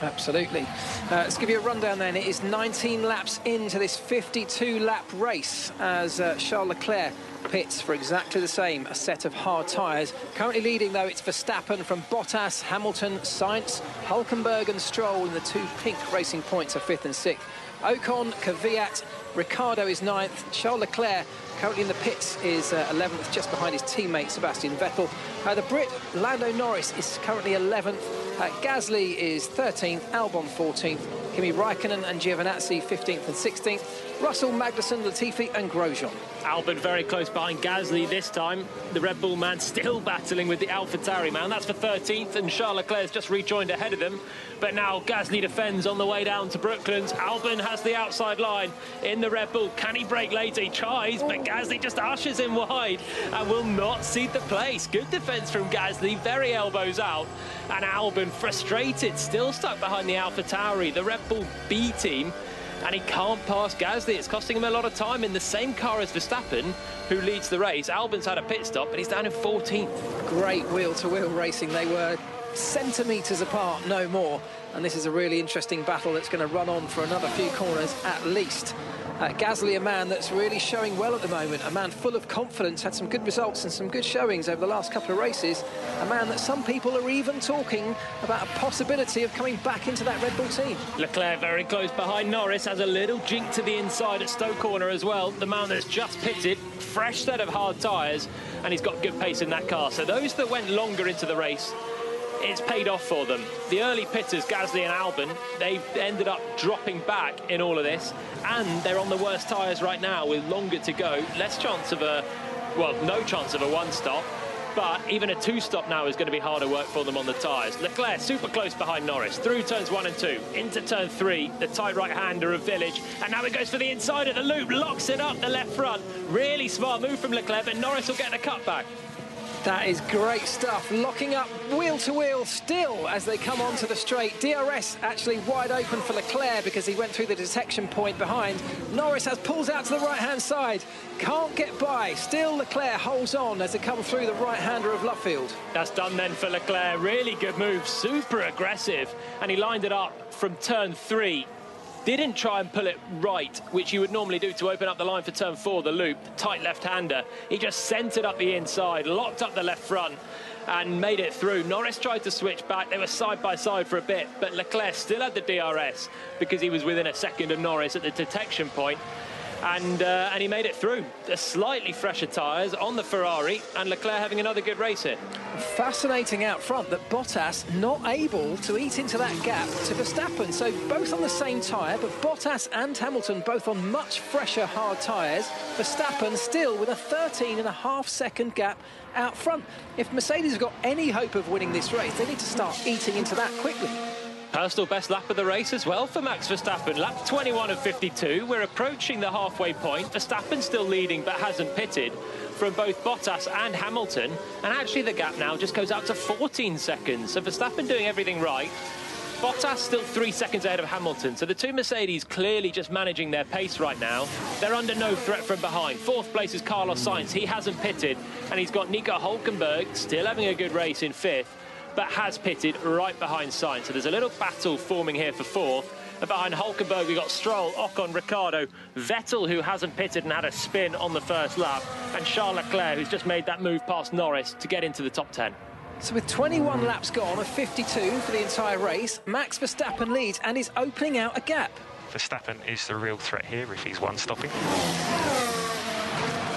Absolutely. Uh, let's give you a rundown then. It is 19 laps into this 52-lap race as uh, Charles Leclerc pits for exactly the same, a set of hard tyres. Currently leading, though, it's Verstappen from Bottas, Hamilton, Sainz, Hulkenberg and Stroll in the two pink racing points are fifth and sixth. Ocon, Kvyat, Ricciardo is ninth, Charles Leclerc currently in the pits is uh, 11th, just behind his teammate Sebastian Vettel. Uh, the Brit Lando Norris is currently 11th. Uh, Gasly is 13th, Albon 14th, Kimi Raikkonen and Giovinazzi 15th and 16th, Russell, Magnussen, Latifi and Grosjean. Albon very close behind Gasly this time. The Red Bull man still *laughs* battling with the AlphaTauri man. That's for 13th, and Charles Leclerc's just rejoined ahead of them. But now Gasly defends on the way down to Brooklands. Albon has the outside line in the Red Bull. Can he break later? He tries, but Gasly just ushers him wide and will not cede the place. Good defence from Gasly, very elbows out. And Albon frustrated, still stuck behind the AlphaTauri. The Red Bull B team and he can't pass Gasly. It's costing him a lot of time in the same car as Verstappen, who leads the race. Albon's had a pit stop, but he's down in 14th. Great wheel-to-wheel -wheel racing. They were centimetres apart, no more. And this is a really interesting battle that's going to run on for another few corners at least. Uh, Gasly, a man that's really showing well at the moment, a man full of confidence, had some good results and some good showings over the last couple of races, a man that some people are even talking about a possibility of coming back into that Red Bull team. Leclerc very close behind Norris, has a little jink to the inside at Stowe Corner as well. The man that's just pitted, fresh set of hard tyres, and he's got good pace in that car. So those that went longer into the race it's paid off for them. The early pitters, Gasly and Albon, they've ended up dropping back in all of this, and they're on the worst tyres right now with longer to go. Less chance of a, well, no chance of a one-stop, but even a two-stop now is going to be harder work for them on the tyres. Leclerc super close behind Norris, through turns one and two, into turn three, the tight right-hander of Village, and now it goes for the inside of the loop, locks it up the left front. Really smart move from Leclerc, but Norris will get the cutback. That is great stuff. Locking up wheel to wheel still as they come onto the straight. DRS actually wide open for Leclerc because he went through the detection point behind. Norris has pulls out to the right-hand side. Can't get by. Still Leclerc holds on as they come through the right-hander of Luffield. That's done then for Leclerc. Really good move. Super aggressive. And he lined it up from turn three didn't try and pull it right, which you would normally do to open up the line for turn four, the loop, tight left-hander. He just centred up the inside, locked up the left front, and made it through. Norris tried to switch back. They were side by side for a bit, but Leclerc still had the DRS because he was within a second of Norris at the detection point. And uh, and he made it through. The slightly fresher tyres on the Ferrari, and Leclerc having another good race here. Fascinating out front that Bottas not able to eat into that gap to Verstappen. So both on the same tyre, but Bottas and Hamilton both on much fresher hard tyres. Verstappen still with a 13 and a half second gap out front. If Mercedes have got any hope of winning this race, they need to start eating into that quickly. Personal best lap of the race as well for Max Verstappen. Lap 21 of 52. We're approaching the halfway point. Verstappen still leading but hasn't pitted from both Bottas and Hamilton. And actually the gap now just goes out to 14 seconds. So Verstappen doing everything right. Bottas still three seconds ahead of Hamilton. So the two Mercedes clearly just managing their pace right now. They're under no threat from behind. Fourth place is Carlos Sainz. He hasn't pitted. And he's got Nico Hulkenberg still having a good race in fifth but has pitted right behind Sainz. So there's a little battle forming here for fourth. And behind Hulkenberg, we've got Stroll, Ocon, Ricciardo, Vettel, who hasn't pitted and had a spin on the first lap, and Charles Leclerc, who's just made that move past Norris to get into the top 10. So with 21 laps gone of 52 for the entire race, Max Verstappen leads and is opening out a gap. Verstappen is the real threat here if he's one stopping.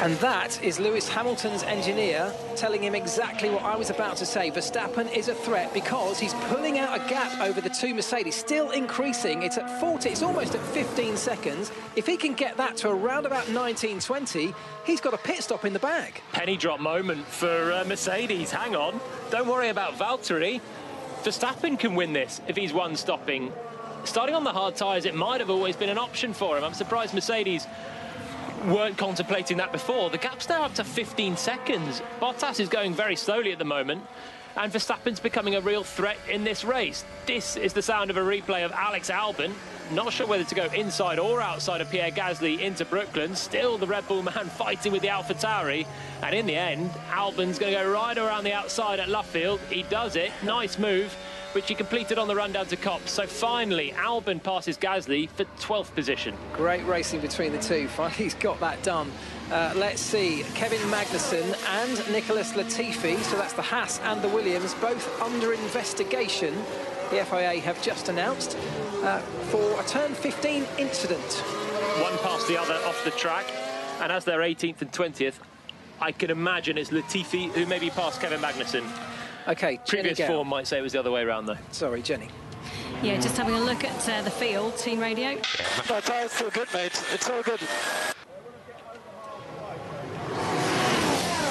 And that is Lewis Hamilton's engineer telling him exactly what I was about to say. Verstappen is a threat because he's pulling out a gap over the two Mercedes, still increasing. It's at 40, it's almost at 15 seconds. If he can get that to around about 19, 20, he's got a pit stop in the bag. Penny drop moment for uh, Mercedes. Hang on. Don't worry about Valtteri. Verstappen can win this if he's one stopping. Starting on the hard tyres, it might have always been an option for him. I'm surprised Mercedes weren't contemplating that before. The gap's now up to 15 seconds. Bottas is going very slowly at the moment, and Verstappen's becoming a real threat in this race. This is the sound of a replay of Alex Albon. Not sure whether to go inside or outside of Pierre Gasly into Brooklands. Still the Red Bull man *laughs* fighting with the Alpha Tauri. And in the end, Albon's going to go right around the outside at Luffield. He does it. Nice move which he completed on the run down to Copse. So finally, Albon passes Gasly for 12th position. Great racing between the two. *laughs* Finally, he's got that done. Uh, let's see, Kevin Magnussen and Nicholas Latifi, so that's the Haas and the Williams, both under investigation. The FIA have just announced uh, for a turn 15 incident. One past the other off the track, and as they're 18th and 20th, I can imagine it's Latifi who maybe passed Kevin Magnussen. Okay, Previous Jenny form might say it was the other way around, though. Sorry, Jenny. Yeah, just having a look at uh, the field, team radio. My tire's still good, mate. It's all good.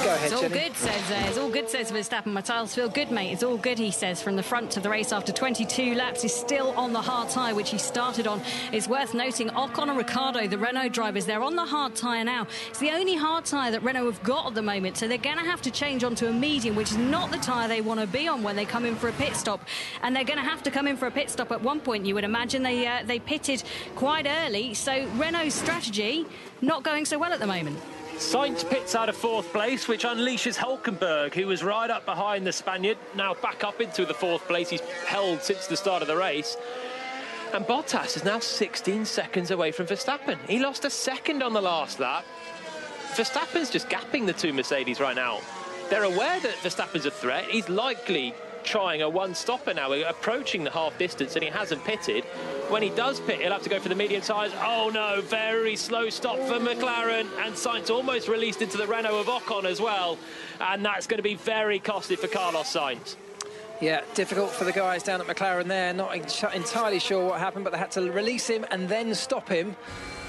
Go ahead, It's all Jenny. good, says uh, it's all good, says Verstappen. My tiles feel good, mate. It's all good, he says, from the front of the race after 22 laps. He's still on the hard tyre, which he started on. It's worth noting Ocon and Ricciardo, the Renault drivers, they're on the hard tyre now. It's the only hard tyre that Renault have got at the moment, so they're going to have to change onto a medium, which is not the tyre they want to be on when they come in for a pit stop. And they're going to have to come in for a pit stop at one point. You would imagine they uh, they pitted quite early, so Renault's strategy not going so well at the moment. Sainz pits out of fourth place, which unleashes Hulkenberg, who was right up behind the Spaniard, now back up into the fourth place he's held since the start of the race. And Bottas is now 16 seconds away from Verstappen. He lost a second on the last lap. Verstappen's just gapping the two Mercedes right now. They're aware that Verstappen's a threat. He's likely trying a one-stopper now, We're approaching the half distance, and he hasn't pitted. When he does pit, he'll have to go for the medium tyres. Oh no, very slow stop for McLaren, and Sainz almost released into the Renault of Ocon as well, and that's going to be very costly for Carlos Sainz. Yeah, difficult for the guys down at McLaren there. Not entirely sure what happened, but they had to release him and then stop him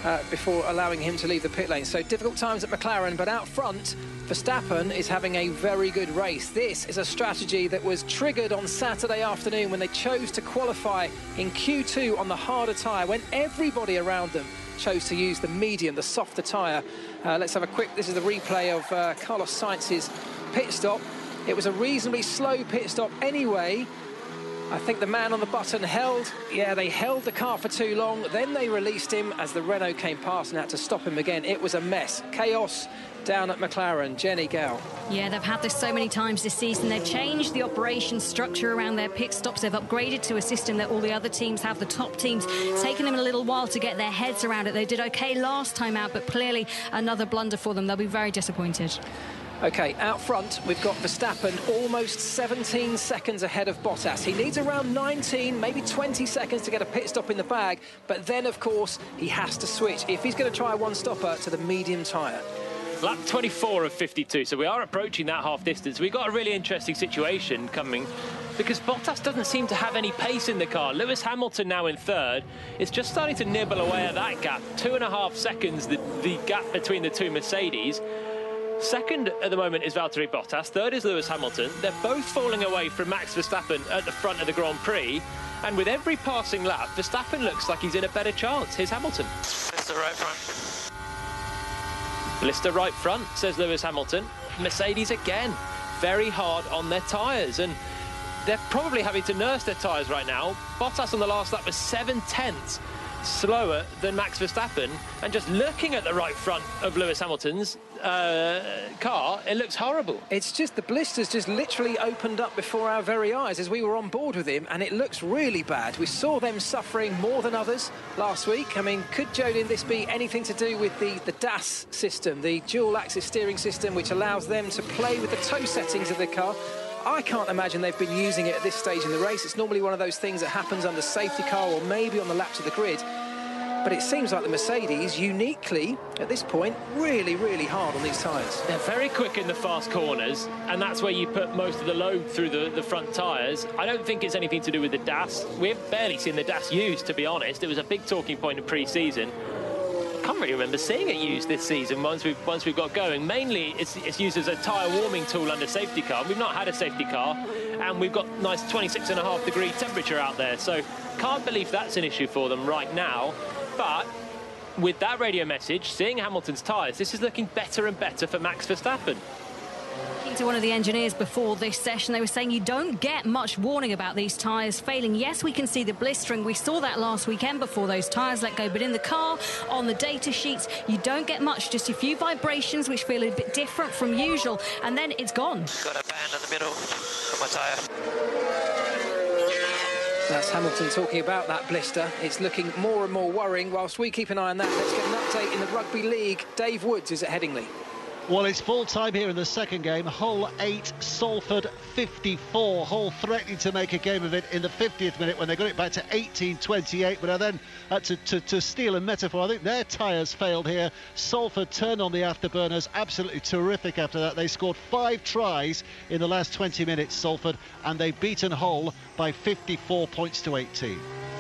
uh, before allowing him to leave the pit lane. So difficult times at McLaren, but out front, Verstappen is having a very good race. This is a strategy that was triggered on Saturday afternoon when they chose to qualify in Q2 on the harder tyre, when everybody around them chose to use the medium, the softer tyre. Uh, let's have a quick, this is the replay of uh, Carlos Sainz's pit stop. It was a reasonably slow pit stop anyway. I think the man on the button held, yeah, they held the car for too long. Then they released him as the Renault came past and had to stop him again. It was a mess. Chaos down at McLaren. Jenny Gow. Yeah, they've had this so many times this season. They've changed the operation structure around their pit stops. They've upgraded to a system that all the other teams have, the top teams. It's taken them a little while to get their heads around it. They did okay last time out, but clearly another blunder for them. They'll be very disappointed. Okay, out front, we've got Verstappen almost 17 seconds ahead of Bottas. He needs around 19, maybe 20 seconds to get a pit stop in the bag, but then, of course, he has to switch if he's going to try a one-stopper to the medium tyre. Lap 24 of 52, so we are approaching that half distance. We've got a really interesting situation coming because Bottas doesn't seem to have any pace in the car. Lewis Hamilton now in third. It's just starting to nibble away at that gap. Two and a half seconds, the, the gap between the two Mercedes. Second at the moment is Valtteri Bottas. Third is Lewis Hamilton. They're both falling away from Max Verstappen at the front of the Grand Prix. And with every passing lap, Verstappen looks like he's in a better chance. Here's Hamilton. Blister right front. Blister right front, says Lewis Hamilton. Mercedes again, very hard on their tyres. And they're probably having to nurse their tyres right now. Bottas on the last lap was seven tenths slower than Max Verstappen. And just looking at the right front of Lewis Hamilton's uh, car, it looks horrible. It's just the blisters just literally opened up before our very eyes as we were on board with him, and it looks really bad. We saw them suffering more than others last week. I mean, could Jolyon this be anything to do with the, the DAS system, the dual axis steering system, which allows them to play with the toe settings of the car? I can't imagine they've been using it at this stage in the race. It's normally one of those things that happens under safety car or maybe on the laps of the grid. But it seems like the Mercedes, uniquely, at this point, really, really hard on these tyres. They're very quick in the fast corners, and that's where you put most of the load through the, the front tyres. I don't think it's anything to do with the DAS. We've barely seen the DAS used, to be honest. It was a big talking point in pre-season. Can't really remember seeing it used this season once we've once we've got going. Mainly, it's, it's used as a tyre warming tool under safety car. We've not had a safety car, and we've got nice 26 and a half degree temperature out there. So can't believe that's an issue for them right now. But with that radio message, seeing Hamilton's tyres, this is looking better and better for Max Verstappen. To one of the engineers before this session, they were saying you don't get much warning about these tyres failing. Yes, we can see the blistering. We saw that last weekend before those tyres let go. But in the car, on the data sheets, you don't get much. Just a few vibrations, which feel a bit different from usual. And then it's gone. Got a band in the middle of my tyre. That's Hamilton talking about that blister. It's looking more and more worrying. Whilst we keep an eye on that, let's get an update in the Rugby League. Dave Woods is at Headingley. Well, it's full time here in the second game. Hull 8, Salford 54. Hull threatening to make a game of it in the 50th minute when they got it back to 18-28. But I then had to, to, to steal a metaphor. I think their tyres failed here. Salford turned on the afterburners. Absolutely terrific after that. They scored five tries in the last 20 minutes, Salford, and they've beaten Hull by 54 points to 18.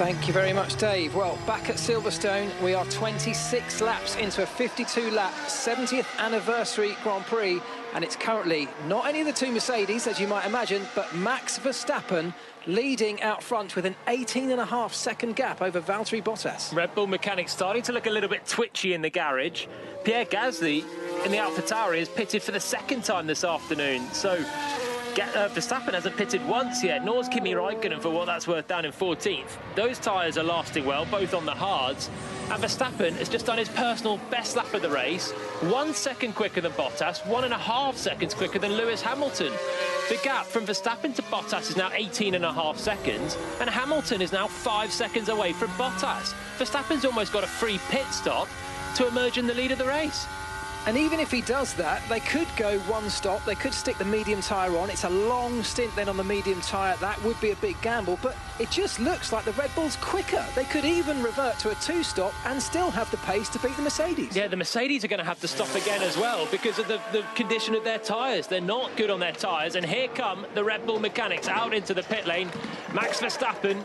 Thank you very much, Dave. Well, back at Silverstone, we are 26 laps into a 52-lap 70th anniversary Grand Prix, and it's currently not any of the two Mercedes, as you might imagine, but Max Verstappen leading out front with an 18 and a half second gap over Valtteri Bottas. Red Bull mechanics starting to look a little bit twitchy in the garage. Pierre Gasly in the AlphaTauri is pitted for the second time this afternoon, so uh, Verstappen hasn't pitted once yet, nor nor's Kimi Raikkonen for what that's worth down in 14th. Those tyres are lasting well, both on the hards. And Verstappen has just done his personal best lap of the race, one second quicker than Bottas, one and a half seconds quicker than Lewis Hamilton. The gap from Verstappen to Bottas is now 18 and a half seconds, and Hamilton is now five seconds away from Bottas. Verstappen's almost got a free pit stop to emerge in the lead of the race. And even if he does that, they could go one stop. They could stick the medium tyre on. It's a long stint then on the medium tyre. That would be a big gamble. But it just looks like the Red Bull's quicker. They could even revert to a two-stop and still have the pace to beat the Mercedes. Yeah, the Mercedes are going to have to stop again as well because of the, the condition of their tyres. They're not good on their tyres. And here come the Red Bull mechanics out into the pit lane. Max Verstappen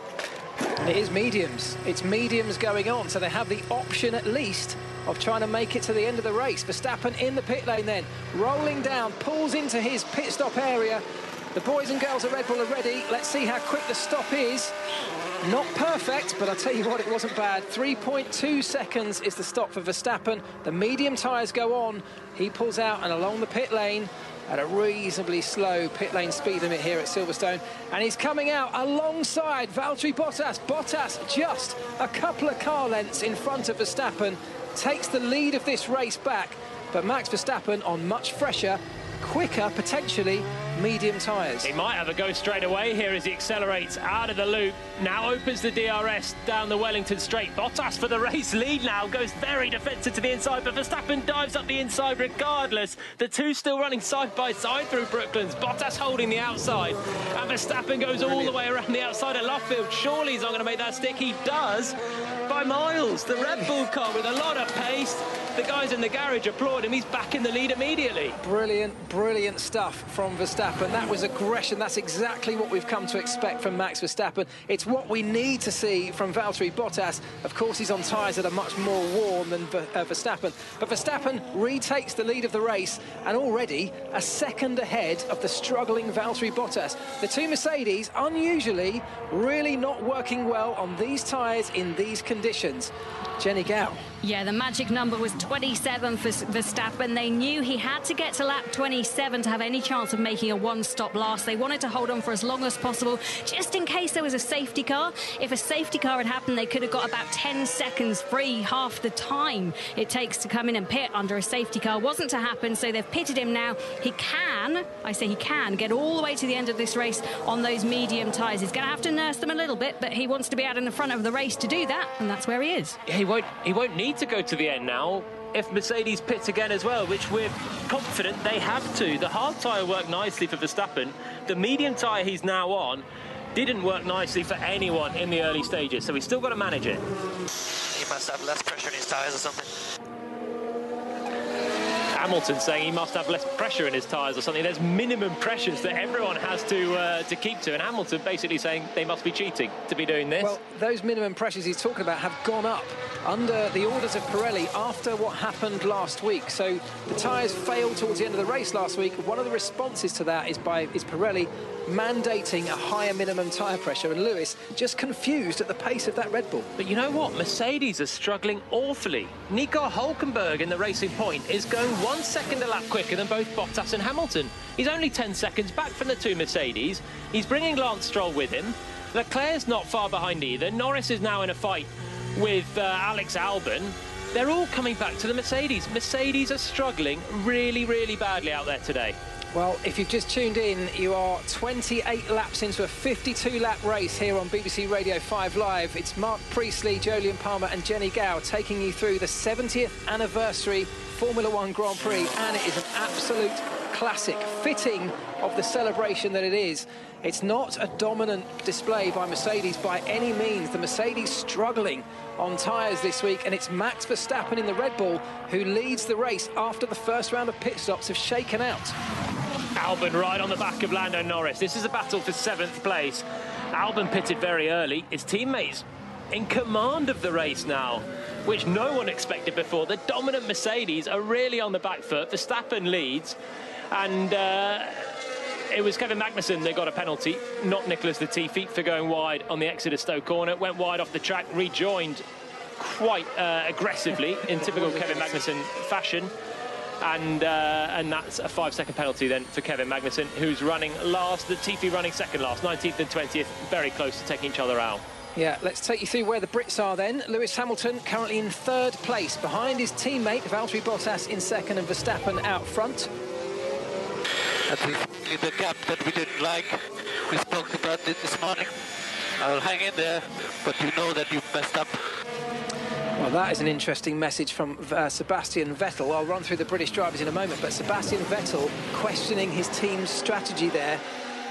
it is mediums. It's mediums going on, so they have the option at least of trying to make it to the end of the race. Verstappen in the pit lane then, rolling down, pulls into his pit stop area. The boys and girls at Red Bull are ready. Let's see how quick the stop is. Not perfect, but I'll tell you what, it wasn't bad. 3.2 seconds is the stop for Verstappen. The medium tyres go on. He pulls out and along the pit lane at a reasonably slow pit lane speed limit here at Silverstone. And he's coming out alongside Valtteri Bottas. Bottas just a couple of car lengths in front of Verstappen takes the lead of this race back. But Max Verstappen on much fresher, quicker, potentially, medium tyres. He might have a go straight away here as he accelerates out of the loop. Now opens the DRS down the Wellington straight. Bottas for the race lead now, goes very defensive to the inside, but Verstappen dives up the inside regardless. The two still running side by side through Brooklands. Bottas holding the outside, and Verstappen goes all the way around the outside of Luffield. Surely he's not going to make that stick. He does by miles. The Red Bull car with a lot of pace. The guys in the garage applaud him. He's back in the lead immediately. Brilliant, brilliant stuff from Verstappen. That was aggression. That's exactly what we've come to expect from Max Verstappen. It's what we need to see from Valtteri Bottas. Of course, he's on tyres that are much more worn than uh, Verstappen. But Verstappen retakes the lead of the race and already a second ahead of the struggling Valtteri Bottas. The two Mercedes, unusually, really not working well on these tyres in these conditions. Jenny Gow. Yeah, the magic number was 27 for Verstappen. They knew he had to get to lap 27 to have any chance of making a one-stop last. They wanted to hold on for as long as possible, just in case there was a safety car. If a safety car had happened, they could have got about 10 seconds free, half the time it takes to come in and pit under a safety car. Wasn't to happen, so they've pitted him now. He can, I say he can, get all the way to the end of this race on those medium tyres. He's going to have to nurse them a little bit, but he wants to be out in the front of the race to do that, and that's where he is. Yeah, he won't, he won't need to go to the end now if Mercedes pit again as well, which we're confident they have to. The hard tyre worked nicely for Verstappen. The medium tyre he's now on didn't work nicely for anyone in the early stages, so he's still got to manage it. He must have less pressure in his tyres or something. Hamilton saying he must have less pressure in his tyres or something. There's minimum pressures that everyone has to uh, to keep to, and Hamilton basically saying they must be cheating to be doing this. Well, those minimum pressures he's talking about have gone up under the orders of Pirelli after what happened last week. So the tyres failed towards the end of the race last week. One of the responses to that is by is Pirelli mandating a higher minimum tyre pressure, and Lewis just confused at the pace of that Red Bull. But you know what? Mercedes are struggling awfully. Nico Hulkenberg in the Racing Point is going one second a lap quicker than both Bottas and Hamilton. He's only 10 seconds back from the two Mercedes. He's bringing Lance Stroll with him. Leclerc's not far behind either. Norris is now in a fight with uh, Alex Albon. They're all coming back to the Mercedes. Mercedes are struggling really, really badly out there today. Well, if you've just tuned in, you are 28 laps into a 52-lap race here on BBC Radio 5 Live. It's Mark Priestley, Jolyon Palmer and Jenny Gow taking you through the 70th anniversary Formula One Grand Prix, and it is an absolute classic, fitting of the celebration that it is. It's not a dominant display by Mercedes by any means. The Mercedes struggling on tyres this week, and it's Max Verstappen in the Red Bull who leads the race after the first round of pit stops have shaken out. Albon right on the back of Lando Norris. This is a battle for seventh place. Albon pitted very early. His teammates in command of the race now, which no one expected before. The dominant Mercedes are really on the back foot. Verstappen leads, and uh, it was Kevin Magnussen that got a penalty, not Nicholas Latifi, for going wide on the exit of Stowe corner. Went wide off the track, rejoined quite uh, aggressively in typical Kevin Magnussen fashion and uh, and that's a five-second penalty then for Kevin Magnussen, who's running last, the Latifi running second last, 19th and 20th, very close to taking each other out. Yeah, let's take you through where the Brits are then. Lewis Hamilton currently in third place, behind his teammate Valtteri Bottas in second and Verstappen out front. That's the gap that we didn't like. We spoke about it this morning. I'll hang in there, but you know that you've messed up. Well, that is an interesting message from uh, Sebastian Vettel. I'll run through the British drivers in a moment, but Sebastian Vettel questioning his team's strategy there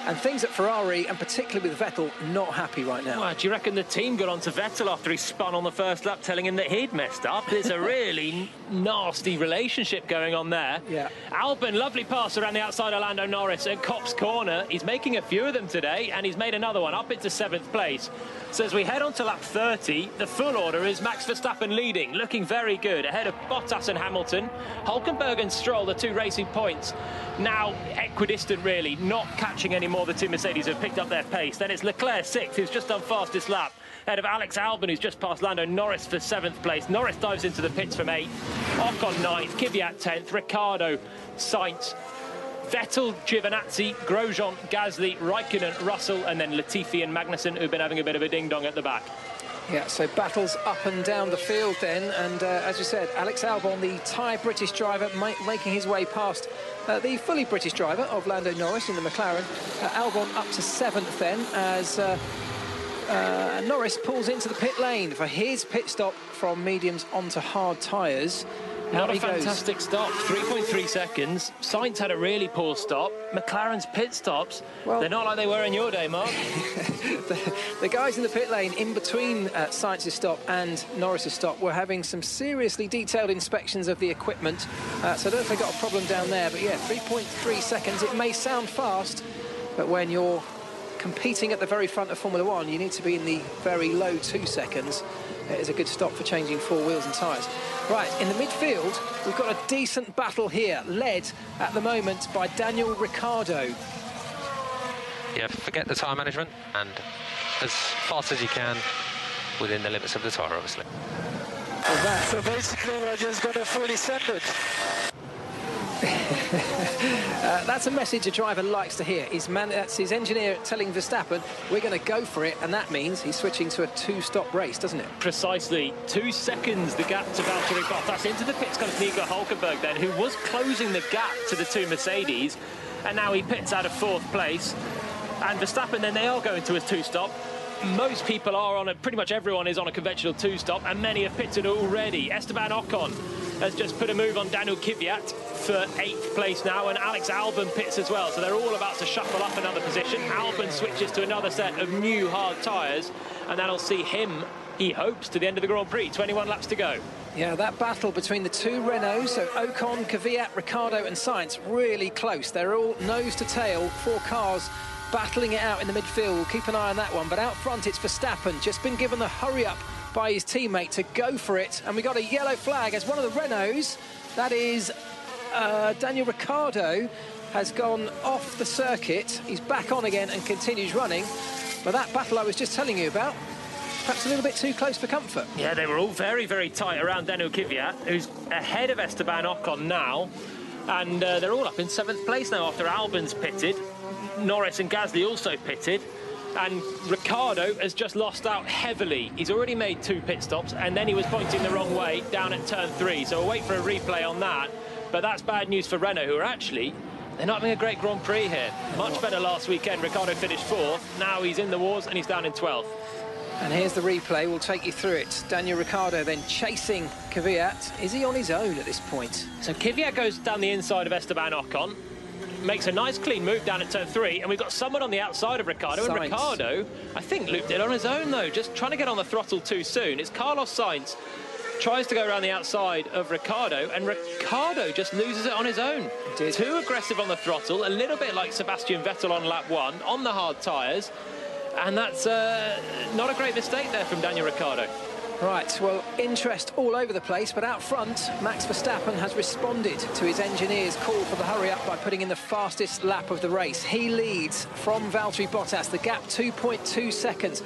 and things at Ferrari, and particularly with Vettel, not happy right now. Well, do you reckon the team got onto Vettel after he spun on the first lap, telling him that he'd messed up? There's a *laughs* really nasty relationship going on there. Yeah. Albon, lovely pass around the outside of Lando Norris at Copse Corner. He's making a few of them today, and he's made another one up into seventh place. So as we head on to lap 30, the full order is Max Verstappen leading, looking very good, ahead of Bottas and Hamilton. Hulkenberg and Stroll, the two racing points, now equidistant really, not catching any more. The two Mercedes have picked up their pace. Then it's Leclerc sixth, who's just done fastest lap. Ahead of Alex Albon, who's just passed Lando Norris for seventh place. Norris dives into the pits from eighth. Ocon ninth, Kvyat tenth, Ricciardo, Sainz, Vettel, Giovinazzi, Grosjean, Gasly, Raikkonen, Russell, and then Latifi and Magnussen, who've been having a bit of a ding-dong at the back. Yeah, so battles up and down the field then, and uh, as you said, Alex Albon, the Thai British driver, ma making his way past uh, the fully British driver of Lando Norris in the McLaren. Uh, Albon up to seventh then, as uh, uh, Norris pulls into the pit lane for his pit stop from mediums onto hard tyres. Not a fantastic goes. stop, 3.3 seconds. Sainz had a really poor stop. McLaren's pit stops, well, they're not like they were in your day, Mark. *laughs* the, the, guys in the pit lane in between uh, Sainz's stop and Norris's stop were having some seriously detailed inspections of the equipment. Uh, so I don't know if they got a problem down there, but yeah, 3.3 seconds. It may sound fast, but when you're competing at the very front of Formula One, you need to be in the very low two seconds. It is a good stop for changing four wheels and tyres. Right, in the midfield, we've got a decent battle here, led at the moment by Daniel Ricciardo. Yeah, forget the tyre management and as fast as you can within the limits of the tyre, obviously. So basically, we're just going to fully send it. Uh, that's a message a driver likes to hear. His man, that's his engineer telling Verstappen, we're going to go for it, and that means he's switching to a two-stop race, doesn't it? Precisely. Two seconds, the gap to Valtteri Bottas. Into the pits comes Nico Hulkenberg then, who was closing the gap to the two Mercedes, and now he pits out of fourth place. And Verstappen, then they are going to a two-stop most people are on a pretty much everyone is on a conventional two stop and many have pitted already esteban ocon has just put a move on daniel kvyat for eighth place now, and Alex Albon pits as well. So they're all about to shuffle up another position. Albon switches to another set of new hard tyres, and that'll see him, he hopes, to the end of the Grand Prix. 21 laps to go. Yeah, that battle between the two Renaults, so Ocon, Kvyat, Ricciardo and Sainz, really close. They're all nose to tail, four cars battling it out in the midfield. We'll keep an eye on that one. But out front, it's for Verstappen, just been given the hurry up by his teammate to go for it. And we got a yellow flag as one of the Renaults. That is uh, Daniel Ricciardo has gone off the circuit. He's back on again and continues running. But that battle I was just telling you about, perhaps a little bit too close for comfort. Yeah, they were all very, very tight around Daniel Kvyat, who's ahead of Esteban Ocon now. And uh, they're all up in seventh place now after Albon's pitted. Norris and Gasly also pitted. And Ricciardo has just lost out heavily. He's already made two pit stops, and then he was pointing the wrong way down at turn three. So we'll wait for a replay on that. But that's bad news for Renault, who are actually they're not having a great Grand Prix here. Much better last weekend. Ricciardo finished fourth. Now he's in the wars and he's down in 12th. And here's the replay. We'll take you through it. Daniel Ricciardo then chasing Kvyat. Is he on his own at this point? So Kvyat goes down the inside of Esteban Ocon. Makes a nice clean move down at turn three, and we've got someone on the outside of Ricciardo. And Ricciardo, I think, looped it on his own though, just trying to get on the throttle too soon. It's Carlos Sainz tries to go around the outside of Ricciardo, and Ricciardo just loses it on his own. Too aggressive on the throttle, a little bit like Sebastian Vettel on lap one, on the hard tyres, and that's uh, not a great mistake there from Daniel Ricciardo. Right, well, interest all over the place, but out front, Max Verstappen has responded to his engineer's call for the hurry-up by putting in the fastest lap of the race. He leads from Valtteri Bottas, the gap 2.2 seconds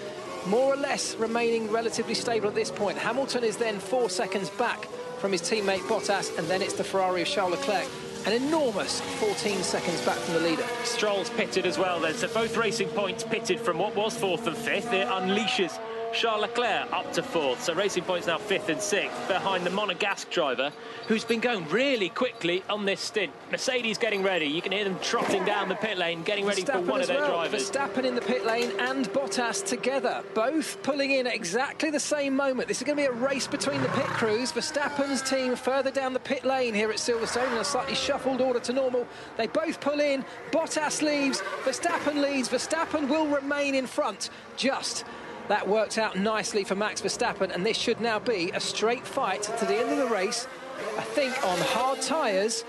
more or less remaining relatively stable at this point. Hamilton is then four seconds back from his teammate Bottas, and then it's the Ferrari of Charles Leclerc. An enormous 14 seconds back from the leader. Stroll's pitted as well then, so both racing points pitted from what was fourth and fifth. It unleashes Charles Leclerc up to fourth. So Racing Point's now fifth and sixth behind the Monegasque driver who's been going really quickly on this stint. Mercedes getting ready. You can hear them trotting down the pit lane, getting ready Verstappen for one of their well. drivers. Verstappen in the pit lane and Bottas together, both pulling in at exactly the same moment. This is going to be a race between the pit crews. Verstappen's team further down the pit lane here at Silverstone in a slightly shuffled order to normal. They both pull in. Bottas leaves. Verstappen leads. Verstappen will remain in front just that worked out nicely for Max Verstappen, and this should now be a straight fight to the end of the race. I think on hard tyres,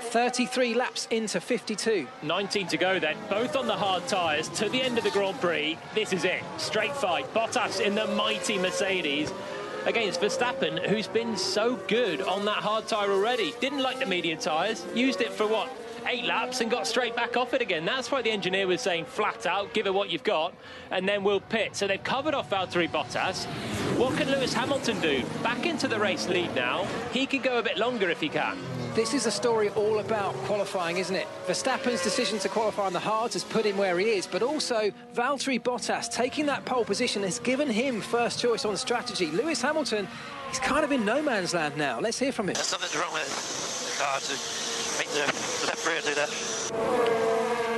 33 laps into 52. 19 to go then, both on the hard tyres to the end of the Grand Prix. This is it, straight fight. Bottas in the mighty Mercedes against Verstappen, who's been so good on that hard tyre already. Didn't like the medium tyres, used it for what, eight laps and got straight back off it again. That's why the engineer was saying flat out, give it what you've got, and then we'll pit. So they've covered off Valtteri Bottas. What can Lewis Hamilton do? Back into the race lead now. He can go a bit longer if he can. This is a story all about qualifying, isn't it? Verstappen's decision to qualify on the hard has put him where he is, but also Valtteri Bottas taking that pole position has given him first choice on strategy. Lewis Hamilton, he's kind of in no man's land now. Let's hear from him. There's something wrong with the car to make the left rear do that.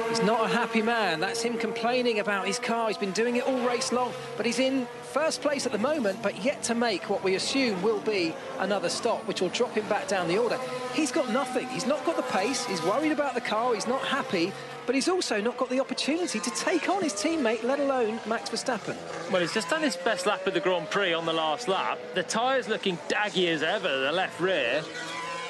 He's not a happy man. That's him complaining about his car. He's been doing it all race long, but he's in first place at the moment, but yet to make what we assume will be another stop, which will drop him back down the order. He's got nothing. He's not got the pace. He's worried about the car. He's not happy, but he's also not got the opportunity to take on his teammate, let alone Max Verstappen. Well, he's just done his best lap of the Grand Prix on the last lap. The tyres looking daggy as ever, the left rear.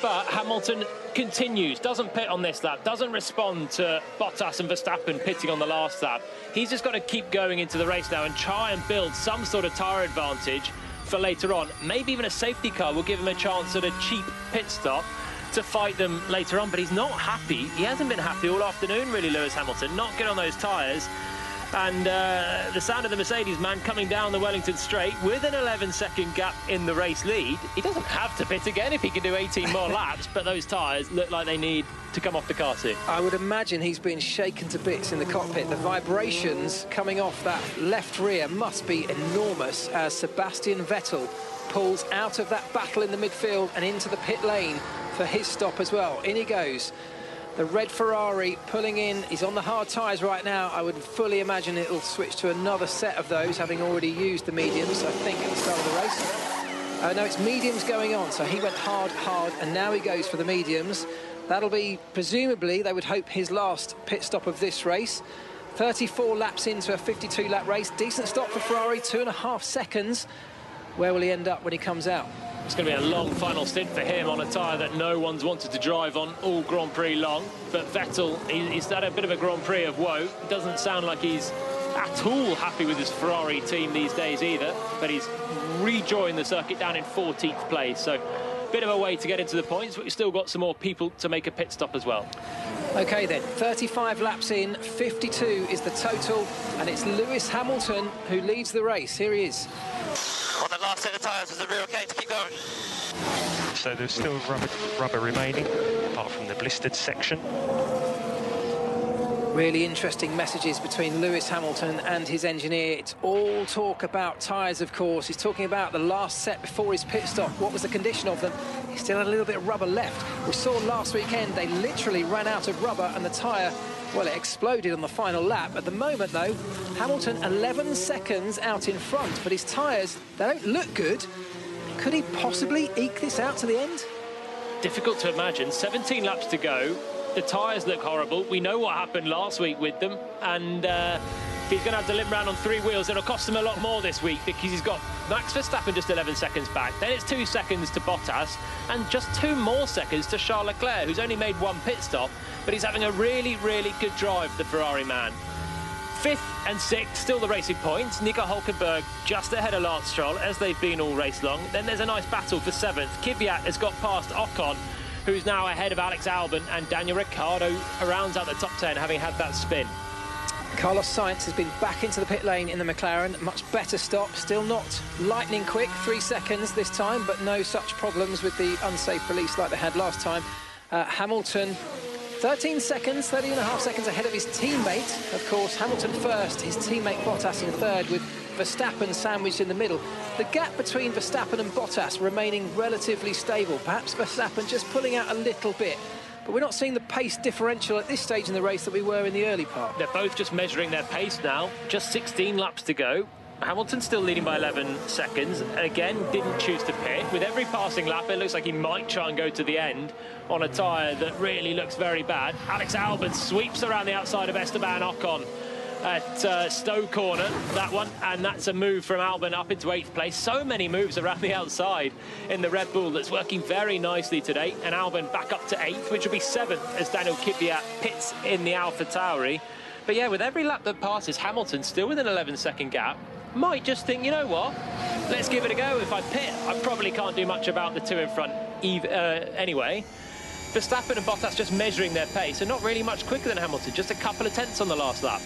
But Hamilton continues, doesn't pit on this lap, doesn't respond to Bottas and Verstappen pitting on the last lap. He's just got to keep going into the race now and try and build some sort of tyre advantage for later on. Maybe even a safety car will give him a chance at a cheap pit stop to fight them later on, but he's not happy. He hasn't been happy all afternoon, really, Lewis Hamilton. Not good on those tyres. And uh, the sound of the Mercedes man coming down the Wellington straight with an 11 second gap in the race lead. He doesn't have to pit again if he can do 18 more *laughs* laps, but those tyres look like they need to come off the car soon. I would imagine he's been shaken to bits in the cockpit. The vibrations coming off that left rear must be enormous as Sebastian Vettel pulls out of that battle in the midfield and into the pit lane for his stop as well. In he goes. The red Ferrari pulling in. He's on the hard tyres right now. I would fully imagine it'll switch to another set of those, having already used the mediums, I think, at the start of the race. Uh, no, it's mediums going on. So he went hard, hard, and now he goes for the mediums. That'll be, presumably, they would hope, his last pit stop of this race. 34 laps into a 52-lap race. Decent stop for Ferrari, two and a half seconds. Where will he end up when he comes out? It's going to be a long final stint for him on a tyre that no one's wanted to drive on all Grand Prix long. But Vettel, he's had a bit of a Grand Prix of woe. It doesn't sound like he's at all happy with his Ferrari team these days either. But he's rejoined the circuit down in 14th place. So bit of a way to get into the points, but we've still got some more people to make a pit stop as well. OK then, 35 laps in, 52 is the total, and it's Lewis Hamilton who leads the race. Here he is on the last set of tyres. Is it real okay to keep going? So there's still rubber, rubber remaining, apart from the blistered section. Really interesting messages between Lewis Hamilton and his engineer. It's all talk about tyres, of course. He's talking about the last set before his pit stop. What was the condition of them? He still had a little bit of rubber left. We saw last weekend they literally ran out of rubber and the tyre well, it exploded on the final lap. At the moment, though, Hamilton 11 seconds out in front, but his tyres, they don't look good. Could he possibly eke this out to the end? Difficult to imagine. 17 laps to go. The tyres look horrible. We know what happened last week with them, and uh, he's going to have to limp around on three wheels. It'll cost him a lot more this week because he's got Max Verstappen just 11 seconds back. Then it's two seconds to Bottas and just two more seconds to Charles Leclerc, who's only made one pit stop, but he's having a really, really good drive, the Ferrari man. Fifth and sixth, still the racing points. Nico Hulkenberg just ahead of Lance Stroll, as they've been all race long. Then there's a nice battle for seventh. Kvyat has got past Ocon, who's now ahead of Alex Albon, and Daniel Ricciardo rounds out the top 10, having had that spin. Carlos Sainz has been back into the pit lane in the McLaren. Much better stop. Still not lightning quick. Three seconds this time, but no such problems with the unsafe release like they had last time. Uh, Hamilton 13 seconds, 13 and a half seconds ahead of his teammate. Of course, Hamilton first, his teammate Bottas in third with Verstappen sandwiched in the middle. The gap between Verstappen and Bottas remaining relatively stable. Perhaps Verstappen just pulling out a little bit but we're not seeing the pace differential at this stage in the race that we were in the early part. They're both just measuring their pace now. Just 16 laps to go. Hamilton still leading by 11 seconds. Again, didn't choose to pit. With every passing lap, it looks like he might try and go to the end on a tyre that really looks very bad. Alex Albon sweeps around the outside of Esteban Ocon at uh, Stowe Corner, that one, and that's a move from Albon up into eighth place. So many moves around the outside in the Red Bull that's working very nicely today, and Albon back up to eighth, which will be seventh as Daniel Kvyat pits in the Alpha Tauri. But yeah, with every lap that passes, Hamilton still with an 11 second gap, might just think, you know what, let's give it a go. If I pit, I probably can't do much about the two in front uh, anyway. Verstappen and Bottas just measuring their pace and not really much quicker than Hamilton, just a couple of tenths on the last lap.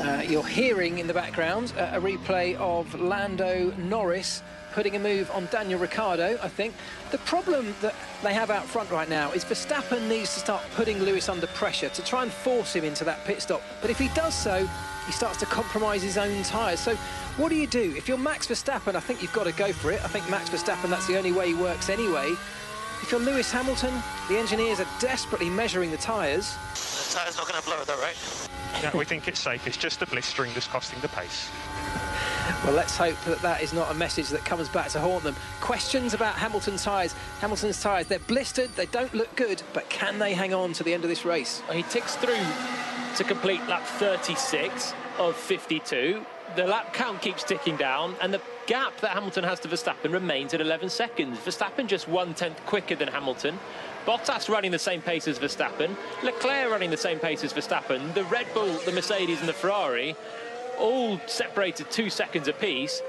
Uh, you're hearing in the background uh, a replay of Lando Norris putting a move on Daniel Ricciardo, I think. The problem that they have out front right now is Verstappen needs to start putting Lewis under pressure to try and force him into that pit stop. But if he does so, he starts to compromise his own tyres. So what do you do? If you're Max Verstappen, I think you've got to go for it. I think Max Verstappen, that's the only way he works anyway. If you're Lewis Hamilton, the engineers are desperately measuring the tyres. The tyre's not going to blow though, right? Yeah, we think it's safe. It's just the blistering that's costing the pace. Well, let's hope that that is not a message that comes back to haunt them. Questions about Hamilton's tyres. Hamilton's tyres, they're blistered, they don't look good, but can they hang on to the end of this race? He ticks through to complete lap 36 of 52. The lap count keeps ticking down, and the gap that Hamilton has to Verstappen remains at 11 seconds. Verstappen just one tenth quicker than Hamilton. Bottas running the same pace as Verstappen. Leclerc running the same pace as Verstappen. The Red Bull, the Mercedes, and the Ferrari all separated two seconds apiece.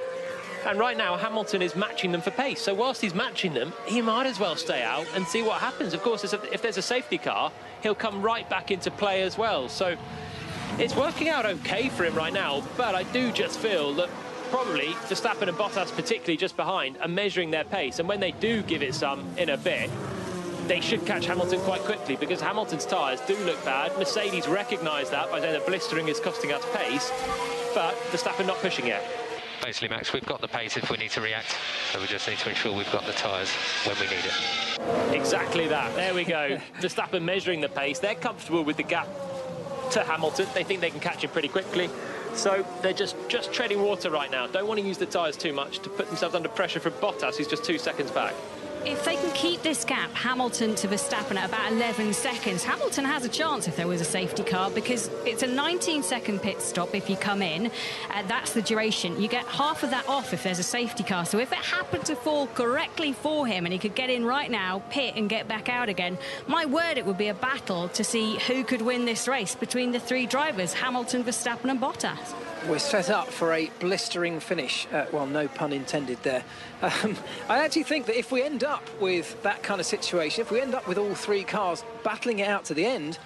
And right now, Hamilton is matching them for pace. So whilst he's matching them, he might as well stay out and see what happens. Of course, if there's a safety car, he'll come right back into play as well. So it's working out okay for him right now. But I do just feel that probably Verstappen and Bottas, particularly just behind, are measuring their pace. And when they do give it some in a bit, they should catch Hamilton quite quickly because Hamilton's tyres do look bad. Mercedes recognise that by saying that blistering is costing us pace, but Verstappen not pushing yet. Basically, Max, we've got the pace if we need to react, so we just need to ensure we've got the tyres when we need it. Exactly that. There we go. *laughs* Verstappen measuring the pace. They're comfortable with the gap to Hamilton. They think they can catch him pretty quickly. So they're just, just treading water right now. Don't want to use the tyres too much to put themselves under pressure for Bottas, who's just two seconds back. If they can keep this gap, Hamilton to Verstappen at about 11 seconds, Hamilton has a chance if there was a safety car because it's a 19 second pit stop if you come in. Uh, that's the duration. You get half of that off if there's a safety car. So if it happened to fall correctly for him and he could get in right now, pit and get back out again, my word, it would be a battle to see who could win this race between the three drivers, Hamilton, Verstappen and Bottas. We're set up for a blistering finish. Uh, well, no pun intended there. Um, *laughs* I actually think that if we end up with that kind of situation, if we end up with all three cars battling it out to the end,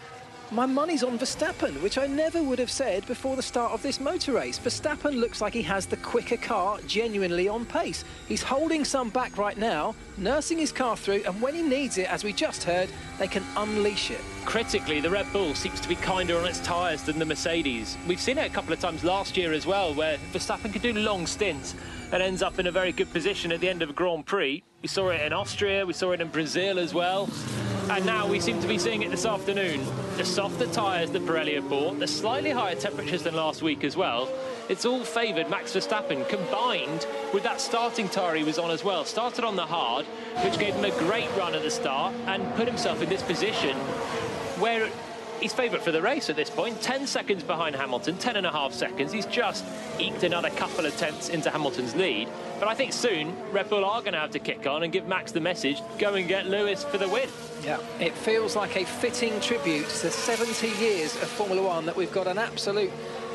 my money's on Verstappen, which I never would have said before the start of this motor race. Verstappen looks like he has the quicker car genuinely on pace. He's holding some back right now, nursing his car through, and when he needs it, as we just heard, they can unleash it. Critically, the Red Bull seems to be kinder on its tyres than the Mercedes. We've seen it a couple of times last year as well, where Verstappen could do long stints and ends up in a very good position at the end of a Grand Prix. We saw it in Austria, we saw it in Brazil as well. And now we seem to be seeing it this afternoon. The softer tyres that Pirelli have bought, the slightly higher temperatures than last week as well. It's all favoured Max Verstappen, combined with that starting tyre he was on as well. Started on the hard, which gave him a great run at the start and put himself in this position where he's favourite for the race at this point. 10 seconds behind Hamilton, 10 and a half seconds. He's just eked another couple of tenths into Hamilton's lead. But I think soon Red Bull are going to have to kick on and give Max the message, go and get Lewis for the win. Yeah, it feels like a fitting tribute to 70 years of Formula One that we've got an absolute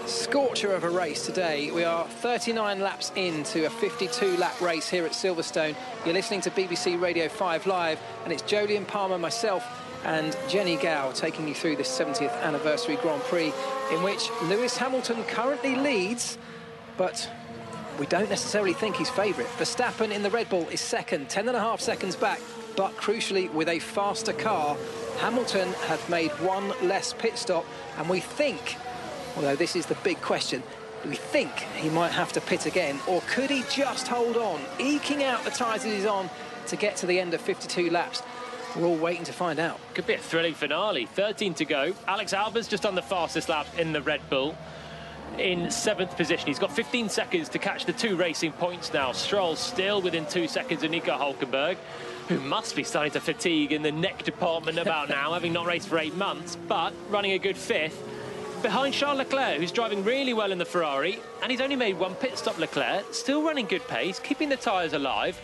scorcher of a race today. We are 39 laps into a 52 lap race here at Silverstone. You're listening to BBC Radio 5 Live and it's Jolyon Palmer, myself and Jenny Gow taking you through this 70th anniversary Grand Prix in which Lewis Hamilton currently leads but we don't necessarily think he's favourite. Verstappen in the Red Bull is second, 10 and a half seconds back but crucially with a faster car. Hamilton had made one less pit stop, and we think, although this is the big question, we think he might have to pit again, or could he just hold on, eking out the tyres he's on to get to the end of 52 laps? We're all waiting to find out. Could be a thrilling finale. 13 to go. Alex Albon's just on the fastest lap in the Red Bull in seventh position. He's got 15 seconds to catch the two racing points now. Stroll still within two seconds of Nico Hulkenberg who must be starting to fatigue in the neck department about now, *laughs* having not raced for eight months, but running a good fifth. Behind Charles Leclerc, who's driving really well in the Ferrari, and he's only made one pit stop, Leclerc, still running good pace, keeping the tyres alive,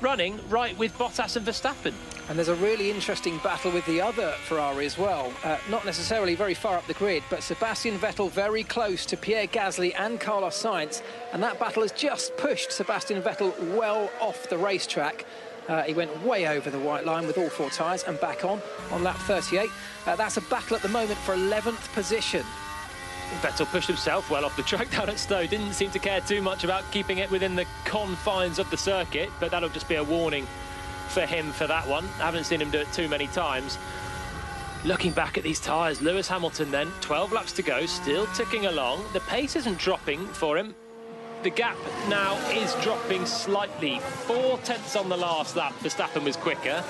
running right with Bottas and Verstappen. And there's a really interesting battle with the other Ferrari as well. Uh, not necessarily very far up the grid, but Sebastian Vettel very close to Pierre Gasly and Carlos Sainz. And that battle has just pushed Sebastian Vettel well off the racetrack. Uh, he went way over the white line with all four tyres and back on on lap 38. Uh, that's a battle at the moment for 11th position. Vettel pushed himself well off the track *laughs* down at Stowe. Didn't seem to care too much about keeping it within the confines of the circuit, but that'll just be a warning for him for that one. I haven't seen him do it too many times. Looking back at these tyres, Lewis Hamilton then, 12 laps to go, still ticking along. The pace isn't dropping for him. The gap now is dropping slightly. Four tenths on the last lap. Verstappen was quicker.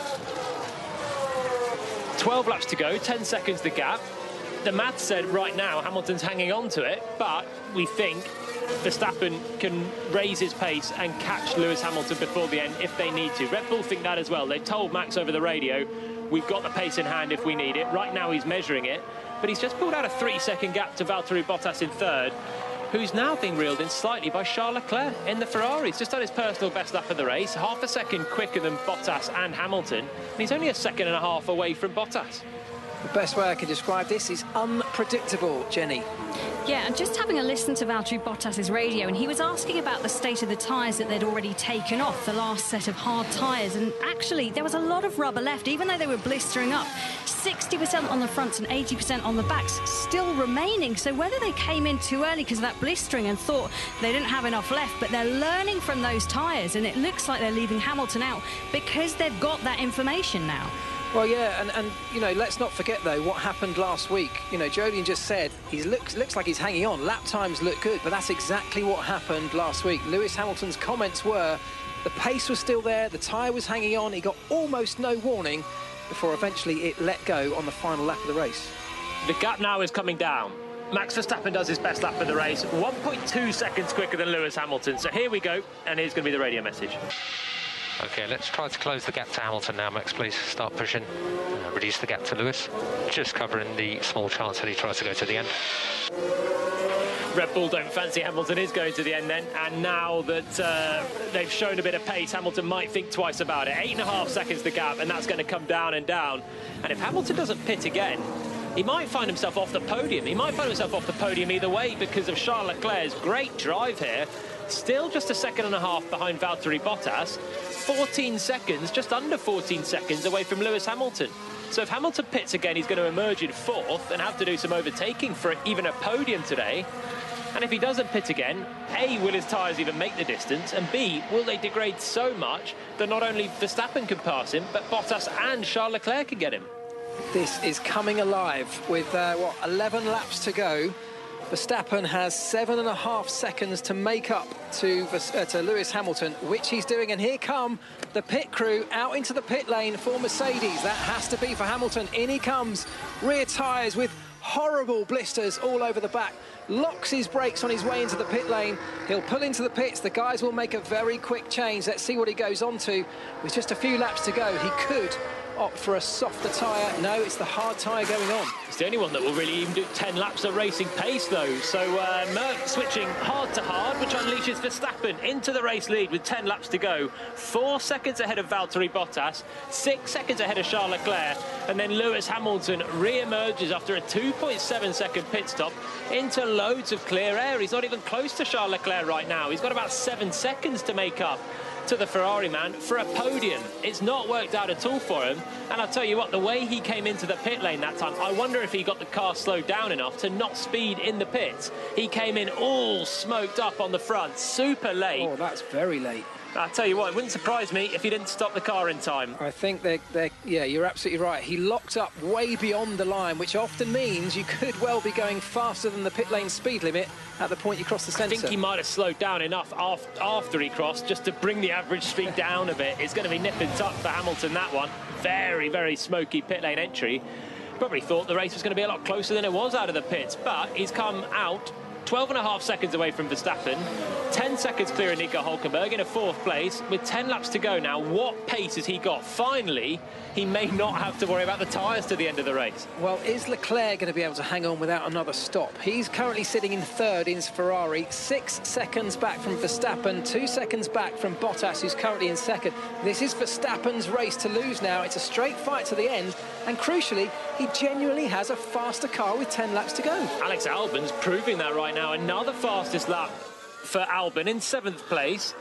12 laps to go, 10 seconds the gap. The math said right now Hamilton's hanging on to it, but we think Verstappen can raise his pace and catch Lewis Hamilton before the end if they need to. Red Bull think that as well. They've told Max over the radio, we've got the pace in hand if we need it. Right now he's measuring it, but he's just pulled out a three-second gap to Valtteri Bottas in third who's now being reeled in slightly by Charles Leclerc in the Ferrari. He's just done his personal best lap of the race, half a second quicker than Bottas and Hamilton, and he's only a second and a half away from Bottas. The best way I can describe this is unpredictable, Jenny. Yeah, and just having a listen to Valtteri Bottas's radio, and he was asking about the state of the tyres that they'd already taken off, the last set of hard tyres, and actually there was a lot of rubber left, even though they were blistering up. 60% on the fronts and 80% on the backs still remaining. So whether they came in too early because of that blistering and thought they didn't have enough left, but they're learning from those tyres, and it looks like they're leaving Hamilton out because they've got that information now. Well, yeah, and, and you know, let's not forget though what happened last week. You know, Jolyon just said he looks looks like he's hanging on. Lap times look good, but that's exactly what happened last week. Lewis Hamilton's comments were the pace was still there, the tyre was hanging on, he got almost no warning before eventually it let go on the final lap of the race. The gap now is coming down. Max Verstappen does his best lap of the race, 1.2 seconds quicker than Lewis Hamilton. So here we go, and here's going to be the radio message. Okay, let's try to close the gap to Hamilton now, Max, please. Start pushing. Uh, reduce the gap to Lewis. Just covering the small chance that he tries to go to the end. Red Bull don't fancy Hamilton is going to the end then, and now that uh, they've shown a bit of pace, Hamilton might think twice about it. Eight and a half seconds the gap, and that's going to come down and down. And if Hamilton doesn't pit again, he might find himself off the podium. He might find himself off the podium either way because of Charles Leclerc's great drive here. Still just a second and a half behind Valtteri Bottas. 14 seconds, just under 14 seconds away from Lewis Hamilton. So if Hamilton pits again, he's going to emerge in fourth and have to do some overtaking for even a podium today. And if he doesn't pit again, A, will his tyres even make the distance? And B, will they degrade so much that not only Verstappen can pass him, but Bottas and Charles Leclerc can get him? This is coming alive with, uh, what, 11 laps to go. Verstappen has seven and a half seconds to make up to, uh, to Lewis Hamilton, which he's doing. And here come the pit crew out into the pit lane for Mercedes. That has to be for Hamilton. In he comes. Rear tyres with horrible blisters all over the back locks his brakes on his way into the pit lane. He'll pull into the pits. The guys will make a very quick change. Let's see what he goes on to. With just a few laps to go, he could opt for a softer tyre. No, it's the hard tyre going on. It's the only one that will really even do 10 laps of racing pace, though. So uh, Merc switching hard to hard, which unleashes Verstappen into the race lead with 10 laps to go. Four seconds ahead of Valtteri Bottas, six seconds ahead of Charles Leclerc, and then Lewis Hamilton re-emerges after a 2.7 second pit stop into loads of clear air. He's not even close to Charles Leclerc right now. He's got about seven seconds to make up to the Ferrari man for a podium. It's not worked out at all for him. And I'll tell you what, the way he came into the pit lane that time, I wonder if he got the car slowed down enough to not speed in the pits. He came in all smoked up on the front, super late. Oh, that's very late. I tell you what, it wouldn't surprise me if he didn't stop the car in time. I think they're, they're, yeah, you're absolutely right. He locked up way beyond the line, which often means you could well be going faster than the pit lane speed limit at the point you cross the centre. I think he might have slowed down enough after he crossed just to bring the average speed *laughs* down a bit. It's going to be nip and tuck for Hamilton, that one. Very, very smoky pit lane entry. Probably thought the race was going to be a lot closer than it was out of the pits, but he's come out 12 and a half seconds away from Verstappen, 10 seconds clear of Nico Hulkenberg in a fourth place with 10 laps to go now. What pace has he got? Finally, he may not have to worry about the tyres to the end of the race. Well, is Leclerc going to be able to hang on without another stop? He's currently sitting in third in his Ferrari, six seconds back from Verstappen, two seconds back from Bottas, who's currently in second. This is Verstappen's race to lose now. It's a straight fight to the end, and crucially, he genuinely has a faster car with 10 laps to go. Alex Albon's proving that right now. Another fastest lap for Albon in seventh place.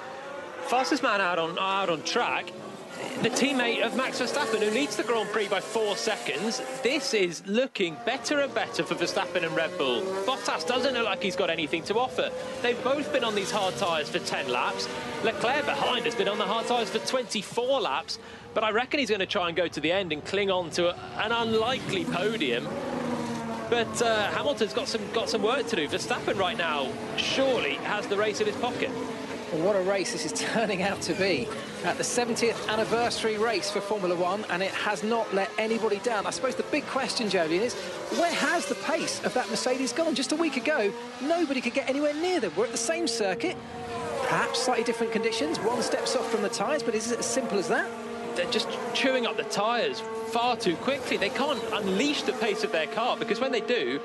Fastest man out on out on track. the teammate of Max Verstappen, who leads the Grand Prix by four seconds. This is looking better and better for Verstappen and Red Bull. Bottas doesn't look like he's got anything to offer. They've both been on these hard tyres for 10 laps. Leclerc behind has been on the hard tyres for 24 laps, but I reckon he's going to try and go to the end and cling on to an unlikely podium. But uh, Hamilton's got some got some work to do. Verstappen right now surely has the race in his pocket. Well, what a race this is *laughs* turning out to be at the 70th anniversary race for Formula One, and it has not let anybody down. I suppose the big question, Jolyon, is where has the pace of that Mercedes gone? Just a week ago, nobody could get anywhere near them. We're at the same circuit, perhaps slightly different conditions. One steps off from the tyres, but is it as simple as that? They're just chewing up the tyres far too quickly. They can't unleash the pace of their car because when they do,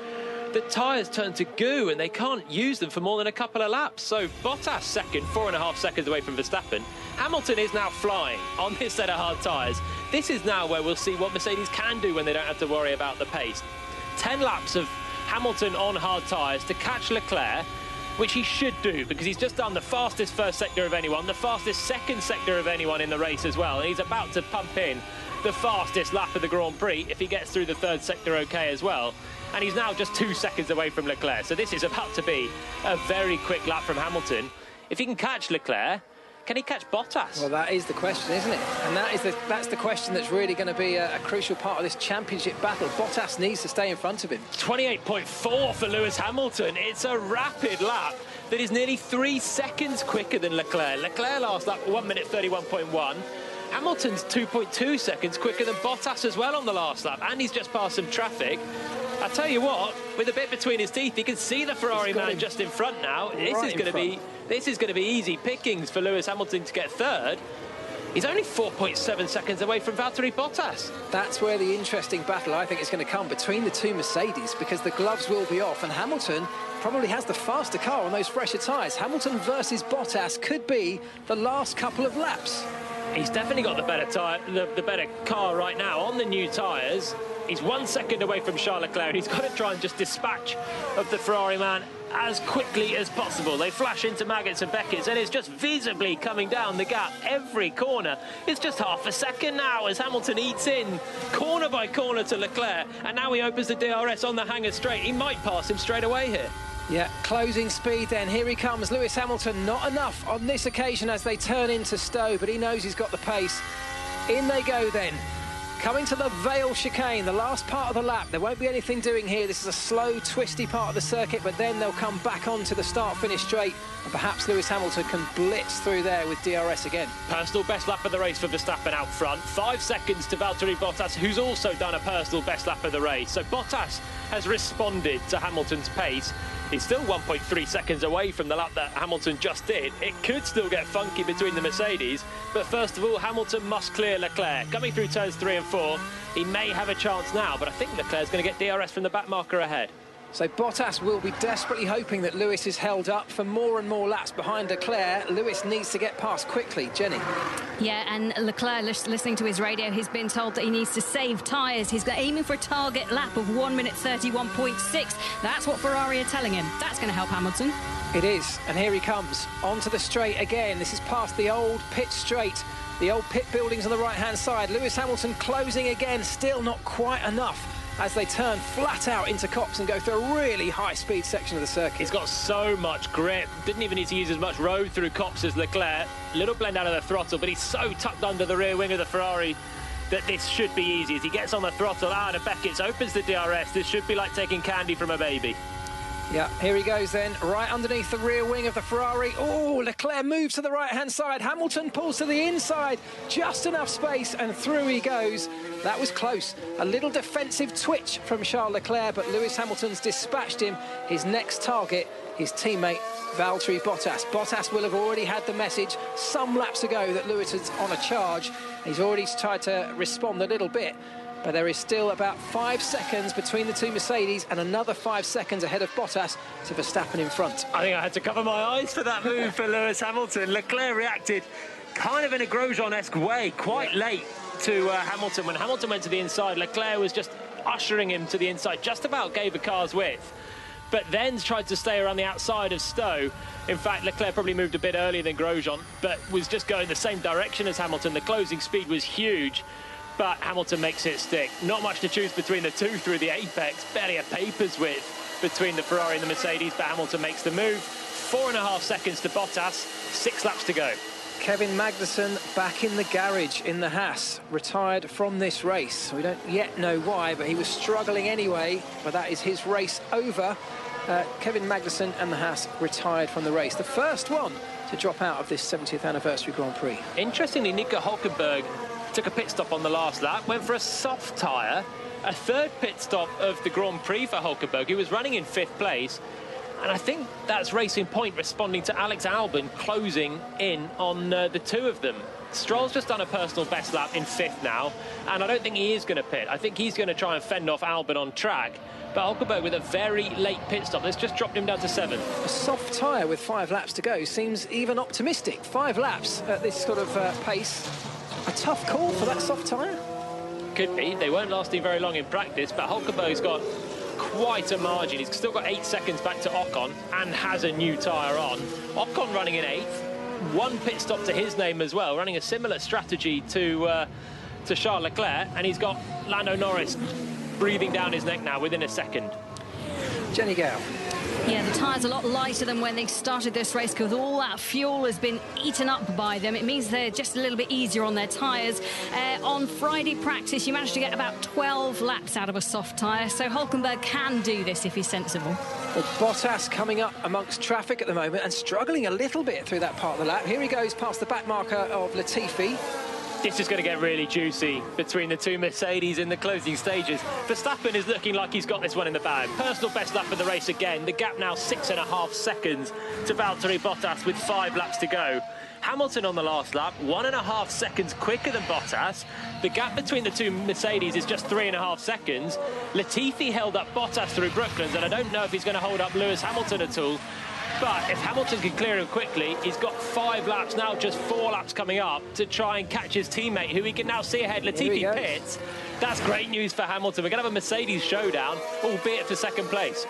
the tyres turn to goo and they can't use them for more than a couple of laps. So Bottas second, four and a half seconds away from Verstappen. Hamilton is now flying on this set of hard tyres. This is now where we'll see what Mercedes can do when they don't have to worry about the pace. 10 laps of Hamilton on hard tyres to catch Leclerc which he should do because he's just done the fastest first sector of anyone, the fastest second sector of anyone in the race as well, and he's about to pump in the fastest lap of the Grand Prix if he gets through the third sector okay as well and he's now just two seconds away from Leclerc. So this is about to be a very quick lap from Hamilton. If he can catch Leclerc, can he catch Bottas? Well, that is the question, isn't it? And that is the, that's the question that's really going to be a, a, crucial part of this championship battle. Bottas needs to stay in front of him. 28.4 for Lewis Hamilton. It's a rapid lap that is nearly three seconds quicker than Leclerc. Leclerc last lap, 1 minute 31.1. Hamilton's 2.2 seconds quicker than Bottas as well on the last lap, and he's just passed some traffic. I tell you what, with a bit between his teeth, he can see the Ferrari man him. just in front now. Right this is going to be this is going to be easy pickings for Lewis Hamilton to get third. He's only 4.7 seconds away from Valtteri Bottas. That's where the interesting battle, I think, is going to come between the two Mercedes because the gloves will be off and Hamilton probably has the faster car on those fresher tyres. Hamilton versus Bottas could be the last couple of laps. He's definitely got the better tyre, the, the better car right now on the new tyres. He's one second away from Charles Leclerc. He's got to try and just dispatch of the Ferrari man as quickly as possible. They flash into Maggotts and Becketts and it's just visibly coming down the gap every corner. It's just half a second now as Hamilton eats in corner by corner to Leclerc and now he opens the DRS on the hangar straight. He might pass him straight away here. Yeah, closing speed then. Here he comes, Lewis Hamilton. Not enough on this occasion as they turn into Stowe, but he knows he's got the pace. In they go then. Coming to the Vale chicane, the last part of the lap. There won't be anything doing here. This is a slow, twisty part of the circuit, but then they'll come back onto the start-finish straight, and perhaps Lewis Hamilton can blitz through there with DRS again. Personal best lap of the race for Verstappen out front. Five seconds to Valtteri Bottas, who's also done a personal best lap of the race. So Bottas has responded to Hamilton's pace. He's still 1.3 seconds away from the lap that Hamilton just did. It could still get funky between the Mercedes, but first of all, Hamilton must clear Leclerc. Coming through turns three and four, he may have a chance now, but I think Leclerc's going to get DRS from the back marker ahead. So Bottas will be desperately hoping that Lewis is held up for more and more laps behind Leclerc. Lewis needs to get past quickly. Jenny. Yeah, and Leclerc, listening to his radio, he's been told that he needs to save tyres. He's aiming for a target lap of 1 minute 31.6. That's what Ferrari are telling him. That's going to help Hamilton. It is, and here he comes onto the straight again. This is past the old pit straight, the old pit buildings on the right-hand side. Lewis Hamilton closing again, still not quite enough as they turn flat out into Copse and go through a really high-speed section of the circuit. He's got so much grip. Didn't even need to use as much road through Copse as Leclerc. Little blend out of the throttle, but he's so tucked under the rear wing of the Ferrari that this should be easy. As he gets on the throttle out of Becketts, opens the DRS, this should be like taking candy from a baby. Yeah, here he goes then, right underneath the rear wing of the Ferrari. Oh, Leclerc moves to the right-hand side. Hamilton pulls to the inside. Just enough space, and through he goes. That was close. A little defensive twitch from Charles Leclerc, but Lewis Hamilton's dispatched him. His next target, his teammate, Valtteri Bottas. Bottas will have already had the message some laps ago that Lewis is on a charge. He's already tried to respond a little bit but there is still about five seconds between the two Mercedes and another five seconds ahead of Bottas to Verstappen in front. I think I had to cover my eyes for that move for Lewis Hamilton. Leclerc reacted kind of in a Grosjean-esque way, quite yeah. late to uh, Hamilton. When Hamilton went to the inside, Leclerc was just ushering him to the inside, just about gave a car's width. but then tried to stay around the outside of Stowe. In fact, Leclerc probably moved a bit earlier than Grosjean, but was just going the same direction as Hamilton. The closing speed was huge, but Hamilton makes it stick. Not much to choose between the two through the apex, barely a paper's width between the Ferrari and the Mercedes, but Hamilton makes the move. Four and a half seconds to Bottas, six laps to go. Kevin Magnussen back in the garage in the Haas, retired from this race. We don't yet know why, but he was struggling anyway. But that is his race over. Uh, Kevin Magnussen and the Haas retired from the race. The first one to drop out of this 70th anniversary Grand Prix. Interestingly, Nico Hulkenberg took a pit stop on the last lap, went for a soft tyre, a third pit stop of the Grand Prix for Hulkenberg. He was running in fifth place. And I think that's Racing Point responding to Alex Albon closing in on uh, the two of them. Stroll's just done a personal best lap in fifth now, and I don't think he is going to pit. I think he's going to try and fend off Albon on track. But Hulkenberg with a very late pit stop. That's just dropped him down to seven. A soft tyre with five laps to go seems even optimistic. Five laps at this sort of uh, pace. A tough call for that soft tyre? Could be. They weren't lasting very long in practice, but Hulkenberg's got quite a margin. He's still got eight seconds back to Ocon and has a new tyre on. Ocon running in eighth. One pit stop to his name as well, running a similar strategy to uh, to Charles Leclerc, and he's got Lando Norris breathing down his neck now within a second. Jenny Gow. Yeah, the tyres a lot lighter than when they started this race because all that fuel has been eaten up by them. It means they're just a little bit easier on their tyres. Uh, on Friday practice, you managed to get about 12 laps out of a soft tyre, so Hulkenberg can do this if he's sensible. Well, Bottas coming up amongst traffic at the moment and struggling a little bit through that part of the lap. Here he goes past the back marker of Latifi. This is going to get really juicy between the two Mercedes in the closing stages. Verstappen is looking like he's got this one in the bag. Personal best lap of the race again. The gap now six and a half seconds to Valtteri Bottas with five laps to go. Hamilton on the last lap, one and a half seconds quicker than Bottas. The gap between the two Mercedes is just three and a half seconds. Latifi held up Bottas through Brooklands, and I don't know if he's going to hold up Lewis Hamilton at all. But if Hamilton can clear him quickly, he's got five laps now, just four laps coming up to try and catch his teammate, who he can now see ahead. Latifi pits. That's great news for Hamilton. We're going to have a Mercedes showdown, albeit for second place.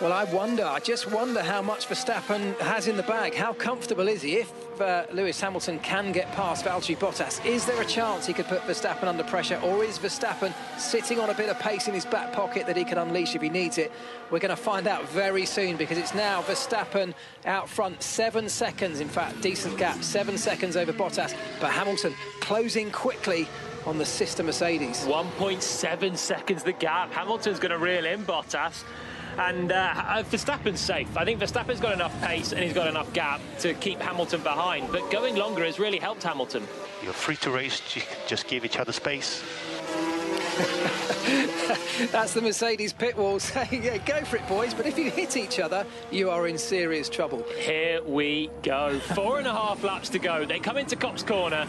Well, I wonder, I just wonder how much Verstappen has in the bag. How comfortable is he? If uh, Lewis Hamilton can get past Valtteri Bottas, is there a chance he could put Verstappen under pressure? Or is Verstappen sitting on a bit of pace in his back pocket that he can unleash if he needs it? We're going to find out very soon because it's now Verstappen out front. Seven seconds, in fact, decent gap. Seven seconds over Bottas. But Hamilton closing quickly on the sister Mercedes. 1.7 seconds the gap. Hamilton's going to reel in Bottas. And uh, Verstappen's safe. I think Verstappen's got enough pace and he's got enough gap to keep Hamilton behind. But going longer has really helped Hamilton. You're free to race, just give each other space. *laughs* That's the Mercedes pit wall *laughs* saying, yeah, go for it, boys. But if you hit each other, you are in serious trouble. Here we go. Four and a half laps to go. They come into Copse Corner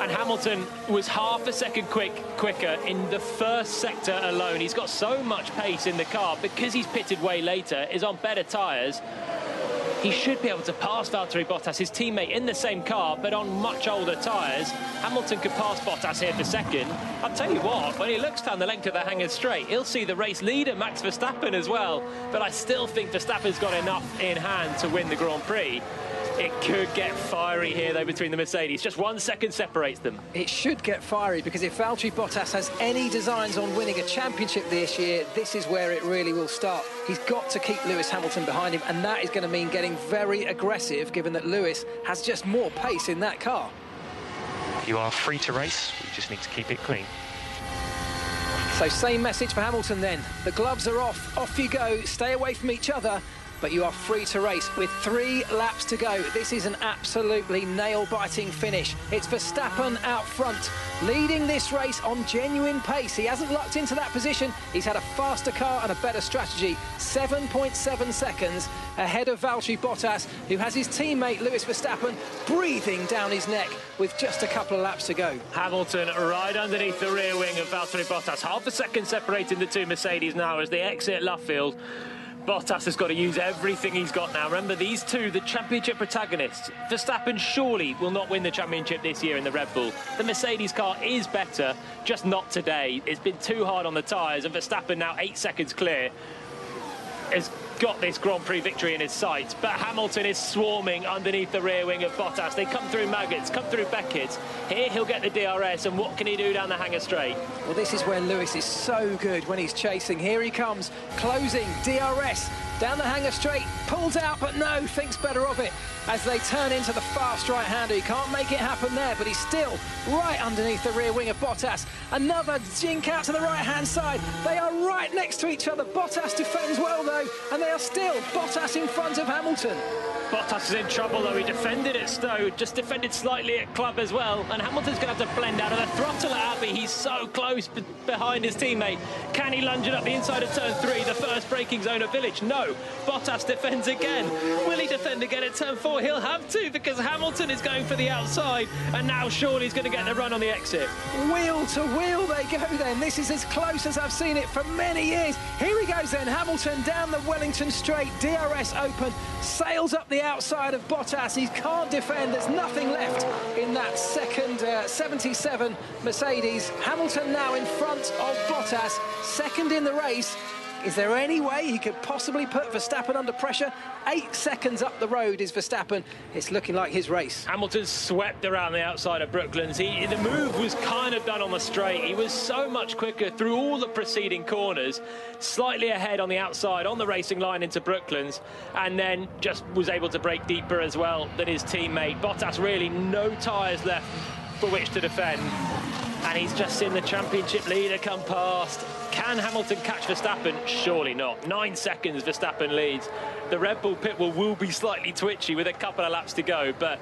and Hamilton was half a second quick quicker in the first sector alone. He's got so much pace in the car because he's pitted way later, is on better tyres. He should be able to pass Valtteri Bottas, his teammate, in the same car, but on much older tyres. Hamilton could pass Bottas here for second. I'll tell you what, when he looks down the length of the hangar straight, he'll see the race leader, Max Verstappen, as well. But I still think Verstappen's got enough in hand to win the Grand Prix. It could get fiery here, though, between the Mercedes. Just one second separates them. It should get fiery because if Valtteri Bottas has any designs on winning a championship this year, this is where it really will start. He's got to keep Lewis Hamilton behind him, and that is going to mean getting very aggressive, given that Lewis has just more pace in that car. You are free to race. You just need to keep it clean. So same message for Hamilton then. The gloves are off. Off you go. Stay away from each other but you are free to race with three laps to go. This is an absolutely nail-biting finish. It's Verstappen out front, leading this race on genuine pace. He hasn't lucked into that position. He's had a faster car and a better strategy. 7.7 seconds ahead of Valtteri Bottas, who has his teammate Lewis Verstappen breathing down his neck with just a couple of laps to go. Hamilton right underneath the rear wing of Valtteri Bottas. Half a second separating the two Mercedes now as they exit Luffield. Bottas has got to use everything he's got now. Remember, these two, the championship protagonists. Verstappen surely will not win the championship this year in the Red Bull. The Mercedes car is better, just not today. It's been too hard on the tyres, and Verstappen now eight seconds clear. Got this Grand Prix victory in his sights, but Hamilton is swarming underneath the rear wing of Bottas. They come through Maggotts, come through Beckett. Here he'll get the DRS, and what can he do down the Hangar Straight? Well, this is where Lewis is so good when he's chasing. Here he comes, closing, DRS, down the Hangar Straight, pulls out, but no, thinks better of it as they turn into the fast right-hander. He can't make it happen there, but he's still right underneath the rear wing of Bottas. Another jink out to the right-hand side. They are right next to each other. Bottas defends well, though, and they are still Bottas in front of Hamilton. Bottas is in trouble though. He defended at Stowe, just defended slightly at Club as well. And Hamilton's going to have to blend out of the throttle at Abbey. He's so close behind his teammate. Can he lunge it up the inside of turn three, the first braking zone of Village? No. Bottas defends again. Will he defend again at turn four? He'll have to because Hamilton is going for the outside. And now surely he's going to get the run on the exit. Wheel to wheel they go then. This is as close as I've seen it for many years. Here he goes then. Hamilton down the Wellington straight. DRS open. Sails up the outside of Bottas. He can't defend. There's nothing left in that second uh, 77 Mercedes. Hamilton now in front of Bottas, second in the race. Is there any way he could possibly put Verstappen under pressure? Eight seconds up the road is Verstappen. It's looking like his race. Hamilton swept around the outside of Brooklands. He, the move was kind of done on the straight. He was so much quicker through all the preceding corners, slightly ahead on the outside on the racing line into Brooklands, and then just was able to brake deeper as well than his teammate. Bottas really no tyres left for which to defend. And he's just seen the championship leader come past. Can Hamilton catch Verstappen? Surely not. Nine seconds Verstappen leads. The Red Bull pit will, will be slightly twitchy with a couple of laps to go, but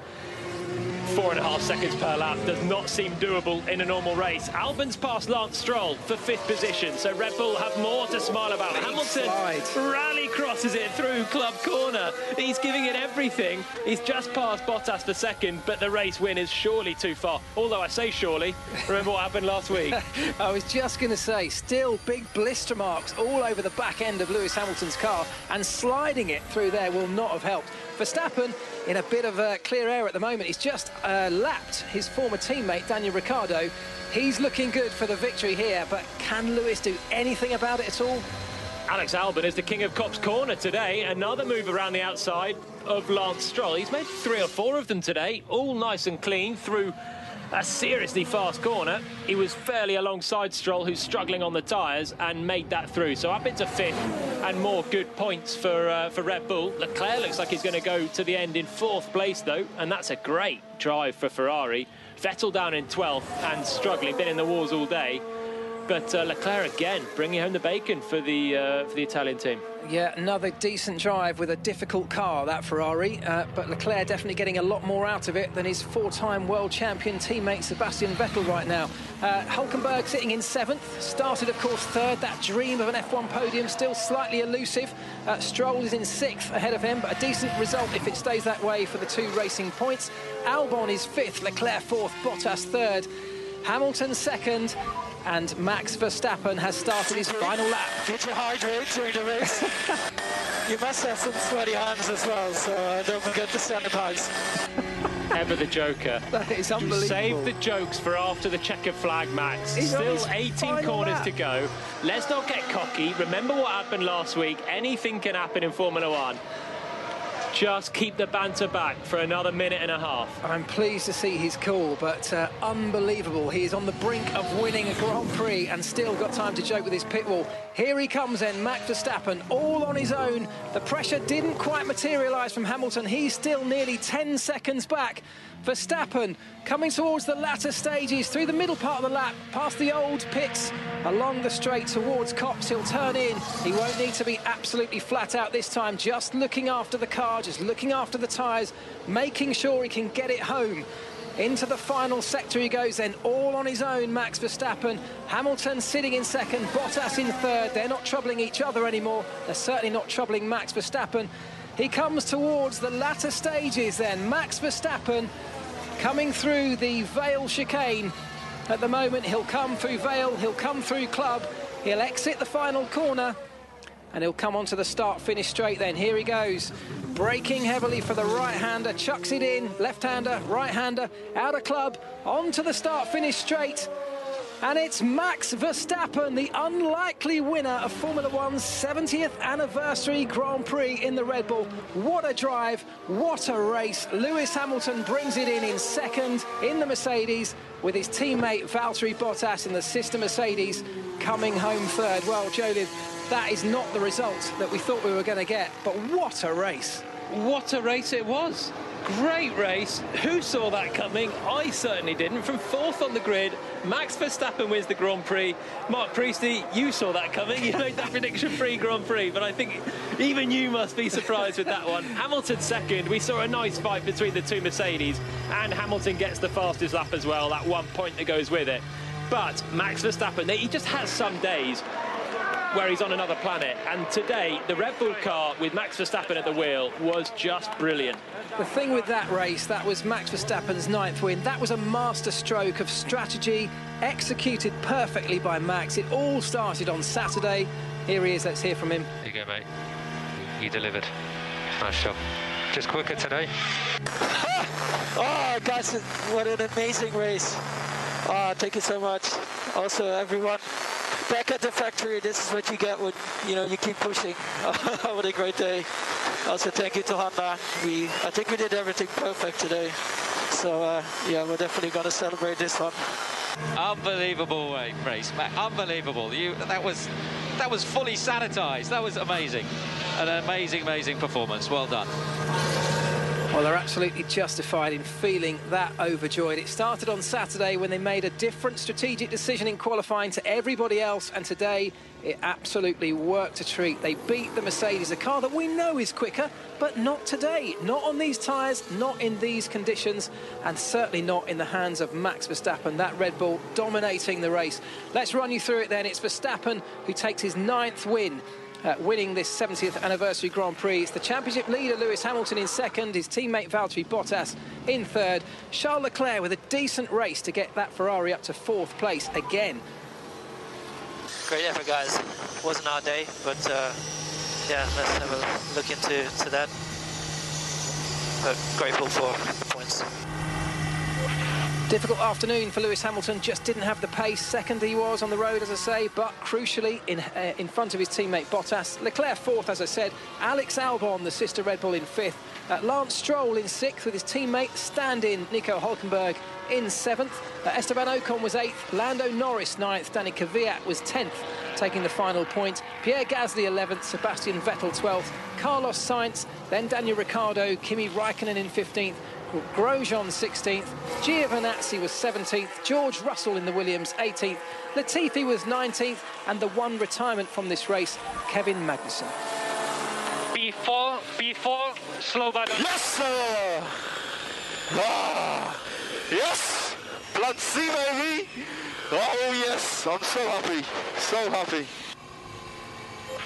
four and a half seconds per lap does not seem doable in a normal race. Albon's passed Lance Stroll for fifth position, so Red Bull have more to smile about. Big Hamilton slide. rally crosses it through club corner. He's giving it everything. He's just passed Bottas for second, but the race win is surely too far. Although I say surely, remember what happened last week? *laughs* I was just going to say, still big blister marks all over the back end of Lewis Hamilton's car, and sliding it through there will not have helped. For Verstappen in a bit of a clear air at the moment. He's just uh, lapped his former teammate, Daniel Ricciardo. He's looking good for the victory here, but can Lewis do anything about it at all? Alex Albon is the king of Copse Corner today. Another move around the outside of Lance Stroll. He's made three or four of them today, all nice and clean through a seriously fast corner. He was fairly alongside Stroll, who's struggling on the tyres, and made that through. So up into fifth, and more good points for uh, for Red Bull. Leclerc looks like he's going to go to the end in fourth place, though, and that's a great drive for Ferrari. Vettel down in 12th and struggling, been in the wars all day. But uh, Leclerc again bringing home the bacon for the uh, for the Italian team. Yeah, another decent drive with a difficult car, that Ferrari. Uh, but Leclerc definitely getting a lot more out of it than his four-time world champion teammate Sebastian Vettel right now. Uh, Hulkenberg sitting in seventh, started, of course, third. That dream of an F1 podium still slightly elusive. Uh, Stroll is in sixth ahead of him, but a decent result if it stays that way for the two racing points. Albon is fifth, Leclerc fourth, Bottas third. Hamilton second, and Max Verstappen has started his final lap. Did you hydrate during the race? you must have some sweaty hands as well, so uh, don't forget to sanitize. Ever the Joker. *laughs* That is You unbelievable. save the jokes for after the checkered flag, Max. He's Still 18 corners lap. to go. Let's not get cocky. Remember what happened last week. Anything can happen in Formula One. Just keep the banter back for another minute and a half. I'm pleased to see he's cool, but uh, unbelievable. He is on the brink of winning a Grand Prix and still got time to joke with his pit wall. Here he comes then, Max Verstappen, all on his own. The pressure didn't quite materialise from Hamilton. He's still nearly 10 seconds back. For Verstappen coming towards the latter stages through the middle part of the lap, past the old pits, along the straight towards Copse. He'll turn in. He won't need to be absolutely flat out this time, just looking after the car, just looking after the tyres, making sure he can get it home. Into the final sector he goes then, all on his own, Max Verstappen. Hamilton sitting in second, Bottas in third. They're not troubling each other anymore. They're certainly not troubling Max Verstappen. He comes towards the latter stages then. Max Verstappen coming through the Vale chicane. At the moment, he'll come through Vale, he'll come through Club, he'll exit the final corner, and he'll come onto the start-finish straight then. Here he goes, braking heavily for the right-hander, chucks it in, left-hander, right-hander, out of Club, onto the start-finish straight. And it's Max Verstappen, the unlikely winner of Formula One's 70th anniversary Grand Prix in the Red Bull. What a drive, what a race. Lewis Hamilton brings it in in second in the Mercedes with his teammate Valtteri Bottas in the sister Mercedes coming home third. Well, Jolyon, that is not the result that we thought we were going to get, but what a race. What a race it was. Great race. Who saw that coming? I certainly didn't. From fourth on the grid, Max Verstappen wins the Grand Prix. Marc Priestley, you saw that coming. You made that *laughs* prediction pre-Grand Prix, but I think even you must be surprised with that one. Hamilton second. We saw a nice fight between the two Mercedes, and Hamilton gets the fastest lap as well. That one point that goes with it. But Max Verstappen, he just has some days where he's on another planet. And today, the Red Bull car with Max Verstappen at the wheel was just brilliant. The thing with that race, that was Max Verstappen's ninth win. That was a master stroke of strategy, executed perfectly by Max. It all started on Saturday. Here he is, let's hear from him. There you go, mate. You delivered. Nice job. Just quicker today. oh, guys, what an amazing race. Oh, thank you so much. Also, everyone back at the factory, this is what you get when you know you keep pushing. *laughs* what a great day. Also, thank you to Honda. We, I think we did everything perfect today. So uh, yeah, we're definitely going to celebrate this one. Unbelievable race, unbelievable. You that was that was fully sanitized. That was amazing. An amazing, amazing performance. Well done. Well, they're absolutely justified in feeling that overjoyed. It started on Saturday when they made a different strategic decision in qualifying to everybody else, and today it absolutely worked a treat. They beat the Mercedes, a car that we know is quicker, but not today. Not on these tyres, not in these conditions, and certainly not in the hands of Max Verstappen, that Red Bull dominating the race. Let's run you through it then. It's Verstappen who takes his ninth win uh, winning this 70th anniversary Grand Prix. It's the championship leader Lewis Hamilton in second, his teammate Valtteri Bottas in third. Charles Leclerc with a decent race to get that Ferrari up to fourth place again. Great effort, guys. Wasn't our day, but uh, yeah, let's have a look into to that. But grateful for the points. Difficult afternoon for Lewis Hamilton, just didn't have the pace. Second he was on the road, as I say, but crucially in, uh, in front of his teammate Bottas. Leclerc fourth, as I said. Alex Albon, the sister Red Bull, in fifth. Uh, Lance Stroll in sixth with his teammate stand-in Nico Hulkenberg in seventh. Uh, Esteban Ocon was eighth. Lando Norris ninth. Danny Kvyat was tenth, taking the final point. Pierre Gasly 11th. Sebastian Vettel 12th. Carlos Sainz, then Daniel Ricciardo, Kimi Raikkonen in 15th. Grosjean 16th, Giovinazzi was 17th, George Russell in the Williams 18th, Latifi was 19th, and the one retirement from this race, Kevin Magnussen. Before, before, slow down. Yes, sir! Ah, yes! Plan C, baby! Oh, yes, I'm so happy, so happy.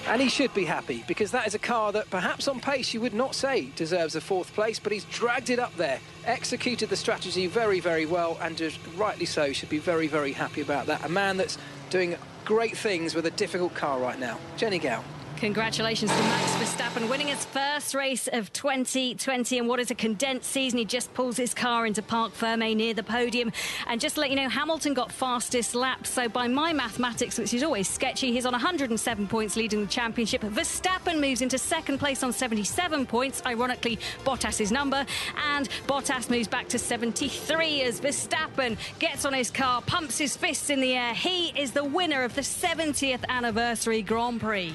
And he should be happy because that is a car that perhaps on pace you would not say deserves a fourth place, but he's dragged it up there, executed the strategy very, very well, and rightly so should be very, very happy about that. A man that's doing great things with a difficult car right now. Jenny Gow. Congratulations to Max Verstappen winning his first race of 2020 and what is a condensed season. He just pulls his car into Parc Ferme near the podium. And just to let you know, Hamilton got fastest lap. So by my mathematics, which is always sketchy, he's on 107 points leading the championship. Verstappen moves into second place on 77 points, ironically Bottas's number. And Bottas moves back to 73 as Verstappen gets on his car, pumps his fists in the air. He is the winner of the 70th anniversary Grand Prix.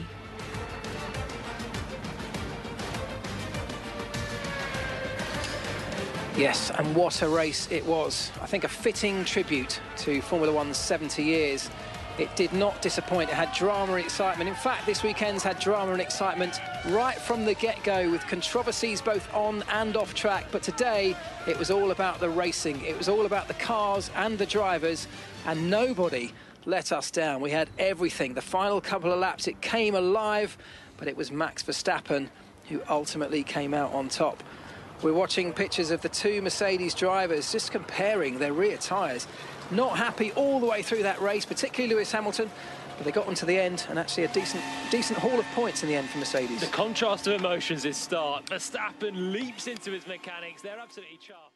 Yes, and what a race it was. I think a fitting tribute to Formula One's 70 years. It did not disappoint. It had drama and excitement. In fact, this weekend's had drama and excitement right from the get-go with controversies both on and off track. But today, it was all about the racing. It was all about the cars and the drivers, and nobody let us down. We had everything. The final couple of laps, it came alive, but it was Max Verstappen who ultimately came out on top. We're watching pictures of the two Mercedes drivers just comparing their rear tyres. Not happy all the way through that race, particularly Lewis Hamilton, but they got on to the end and actually a decent decent haul of points in the end for Mercedes. The contrast of emotions is start. Verstappen leaps into his mechanics. They're absolutely chuffed.